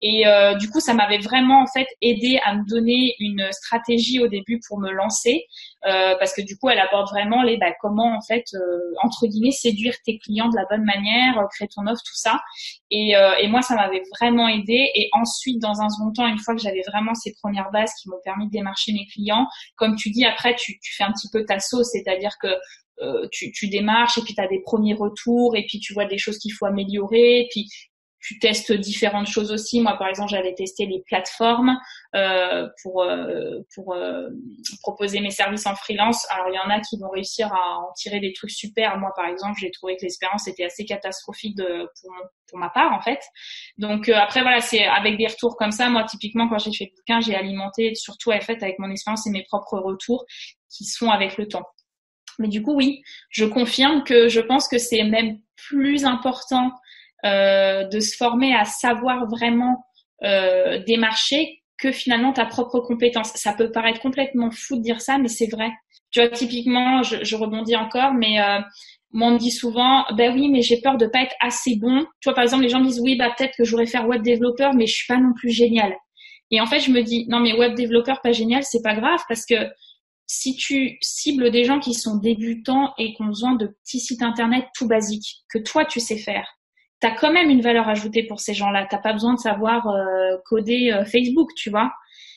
et euh, du coup ça m'avait vraiment en fait aidé à me donner une stratégie au début pour me lancer parce que du coup elle aborde vraiment les bah, comment en fait euh, entre guillemets séduire tes clients de la bonne manière créer ton offre tout ça. Et, et moi ça m'avait vraiment aidé. Et ensuite dans un second temps une fois que j'avais vraiment ces premières bases qui m'ont permis de démarcher mes clients comme tu dis après tu, tu fais un petit peu ta sauce. C'est-à-dire que euh, tu, tu, démarches et puis tu as des premiers retours et puis tu vois des choses qu'il faut améliorer. Et puis tu testes différentes choses aussi. Moi, par exemple, j'avais testé les plateformes euh, pour euh, pour euh, proposer mes services en freelance. Alors, il y en a qui vont réussir à en tirer des trucs super. Moi, par exemple, j'ai trouvé que l'expérience était assez catastrophique de, pour, pour ma part, en fait. Donc, euh, après, voilà, c'est avec des retours comme ça. Moi, typiquement, quand j'ai fait le bouquin, j'ai alimenté surtout, en fait, avec mon expérience et mes propres retours qui sont avec le temps. Mais du coup, oui, je confirme que je pense que c'est même plus important de se former à savoir vraiment euh, démarcher que finalement ta propre compétence. Ça peut paraître complètement fou de dire ça, mais c'est vrai. Tu vois, typiquement, je, rebondis encore, mais euh, on me dit souvent, ben oui, mais j'ai peur de pas être assez bon. Tu vois, par exemple, les gens me disent, oui, bah peut-être que j'aurais faire web développeur, mais je suis pas non plus génial. Et en fait, je me dis, non, mais web développeur pas génial, c'est pas grave parce que si tu cibles des gens qui sont débutants et qui ont besoin de petits sites internet tout basiques, que toi tu sais faire, tu as quand même une valeur ajoutée pour ces gens-là. T'as pas besoin de savoir euh, coder euh, Facebook, tu vois.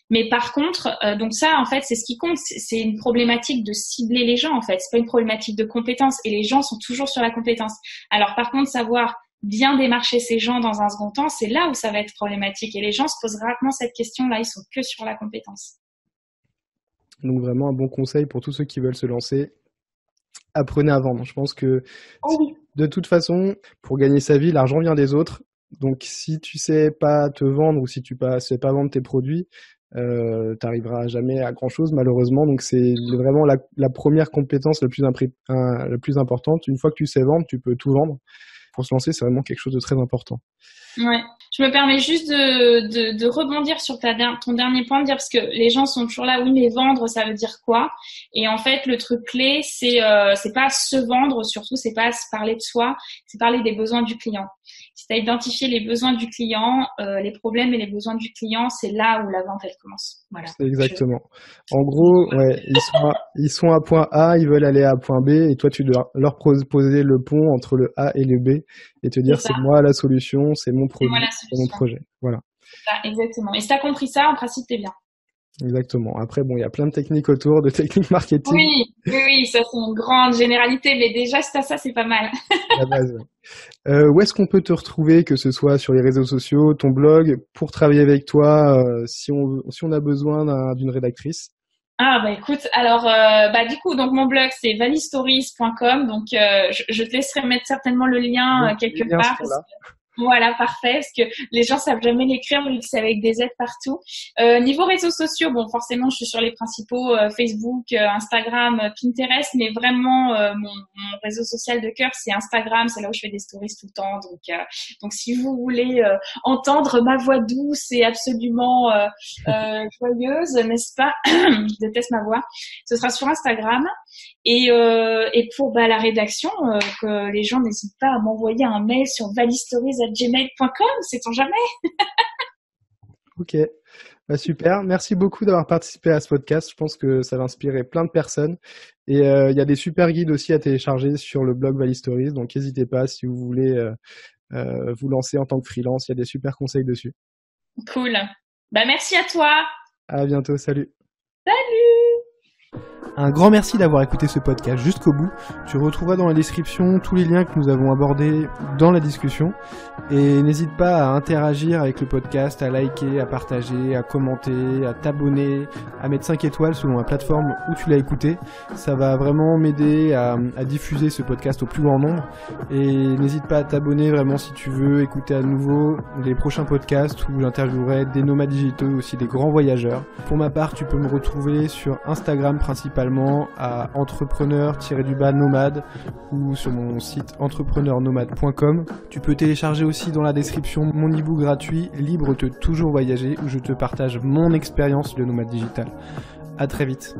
Mais par contre, euh, donc ça, en fait, c'est ce qui compte. C'est une problématique de cibler les gens, en fait. C'est pas une problématique de compétence. Et les gens sont toujours sur la compétence. Alors, par contre, savoir bien démarcher ces gens dans un second temps, c'est là où ça va être problématique. Et les gens se posent rarement cette question-là. Ils sont que sur la compétence. Donc vraiment un bon conseil pour tous ceux qui veulent se lancer. Apprenez à vendre. Je pense que oh de toute façon, pour gagner sa vie, l'argent vient des autres. Donc si tu sais pas te vendre ou si tu ne sais pas vendre tes produits, euh, t'arriveras jamais à grand chose malheureusement. Donc c'est vraiment la, première compétence la plus importante. Une fois que tu sais vendre, tu peux tout vendre. Pour se lancer, c'est vraiment quelque chose de très important. Ouais. Je me permets juste de, de, rebondir sur ta, ton dernier point, de dire parce que les gens sont toujours là, oui, mais vendre, ça veut dire quoi? Et en fait, le truc clé, c'est euh, c'est pas se vendre, surtout, c'est pas se parler de soi, c'est parler des besoins du client. Si tu as identifié les besoins du client, euh, les problèmes et les besoins du client, c'est là où la vente elle commence. Voilà. Exactement. En gros, ouais, ils sont à, ils sont à point A, ils veulent aller à point B, et toi tu dois leur poser le pont entre le A et le B et te dire c'est moi la solution, c'est mon produit, c'est mon projet. Voilà. exactement. Et si tu as compris ça, en principe, t'es bien. Exactement. Après, bon, il y a plein de techniques autour, de techniques marketing. Oui, oui, ça c'est une grande généralité, mais déjà, si ça, c'est pas mal. La base, euh, où est-ce qu'on peut te retrouver, que ce soit sur les réseaux sociaux, ton blog, pour travailler avec toi, euh, si, on, si on a besoin d'une rédactrice? Ah bah écoute, alors euh, bah du coup donc mon blog c'est valistories.com donc je, je, te laisserai mettre certainement le lien quelque part. Voilà, parfait, parce que les gens savent jamais l'écrire vu que c'est avec des aides partout. Euh, niveau réseaux sociaux, bon, forcément, je suis sur les principaux euh, Facebook, euh, Instagram, euh, Pinterest, mais vraiment mon, mon, réseau social de cœur, c'est Instagram, c'est là où je fais des stories tout le temps. Donc, donc si vous voulez entendre ma voix douce et absolument joyeuse, n'est-ce pas? Je déteste ma voix. Ce sera sur Instagram. Et, euh, et pour bah, la rédaction, euh, que les gens n'hésitent pas à m'envoyer un mail sur valistories.gmail.com, c'est-on jamais? Ok, bah, super. Merci beaucoup d'avoir participé à ce podcast. Je pense que ça va inspirer plein de personnes. Et euh, il y a des super guides aussi à télécharger sur le blog Valistories. Donc n'hésitez pas si vous voulez vous lancer en tant que freelance. Il y a des super conseils dessus. Cool. Bah merci à toi. À bientôt. Salut. Salut. Un grand merci d'avoir écouté ce podcast jusqu'au bout. Tu retrouveras dans la description tous les liens que nous avons abordés dans la discussion. Et n'hésite pas à interagir avec le podcast, à liker, à partager, à commenter, à t'abonner, à mettre 5 étoiles selon la plateforme où tu l'as écouté. Ça va vraiment m'aider à, diffuser ce podcast au plus grand nombre. Et n'hésite pas à t'abonner vraiment si tu veux écouter à nouveau les prochains podcasts où j'interviewerai des nomades digitaux, aussi des grands voyageurs. Pour ma part, tu peux me retrouver sur Instagram principalement à entrepreneur-du-bas nomade ou sur mon site entrepreneurnomade.com. Tu peux télécharger aussi dans la description mon e-book gratuit Libre de toujours voyager où je te partage mon expérience de nomade digital. À très vite.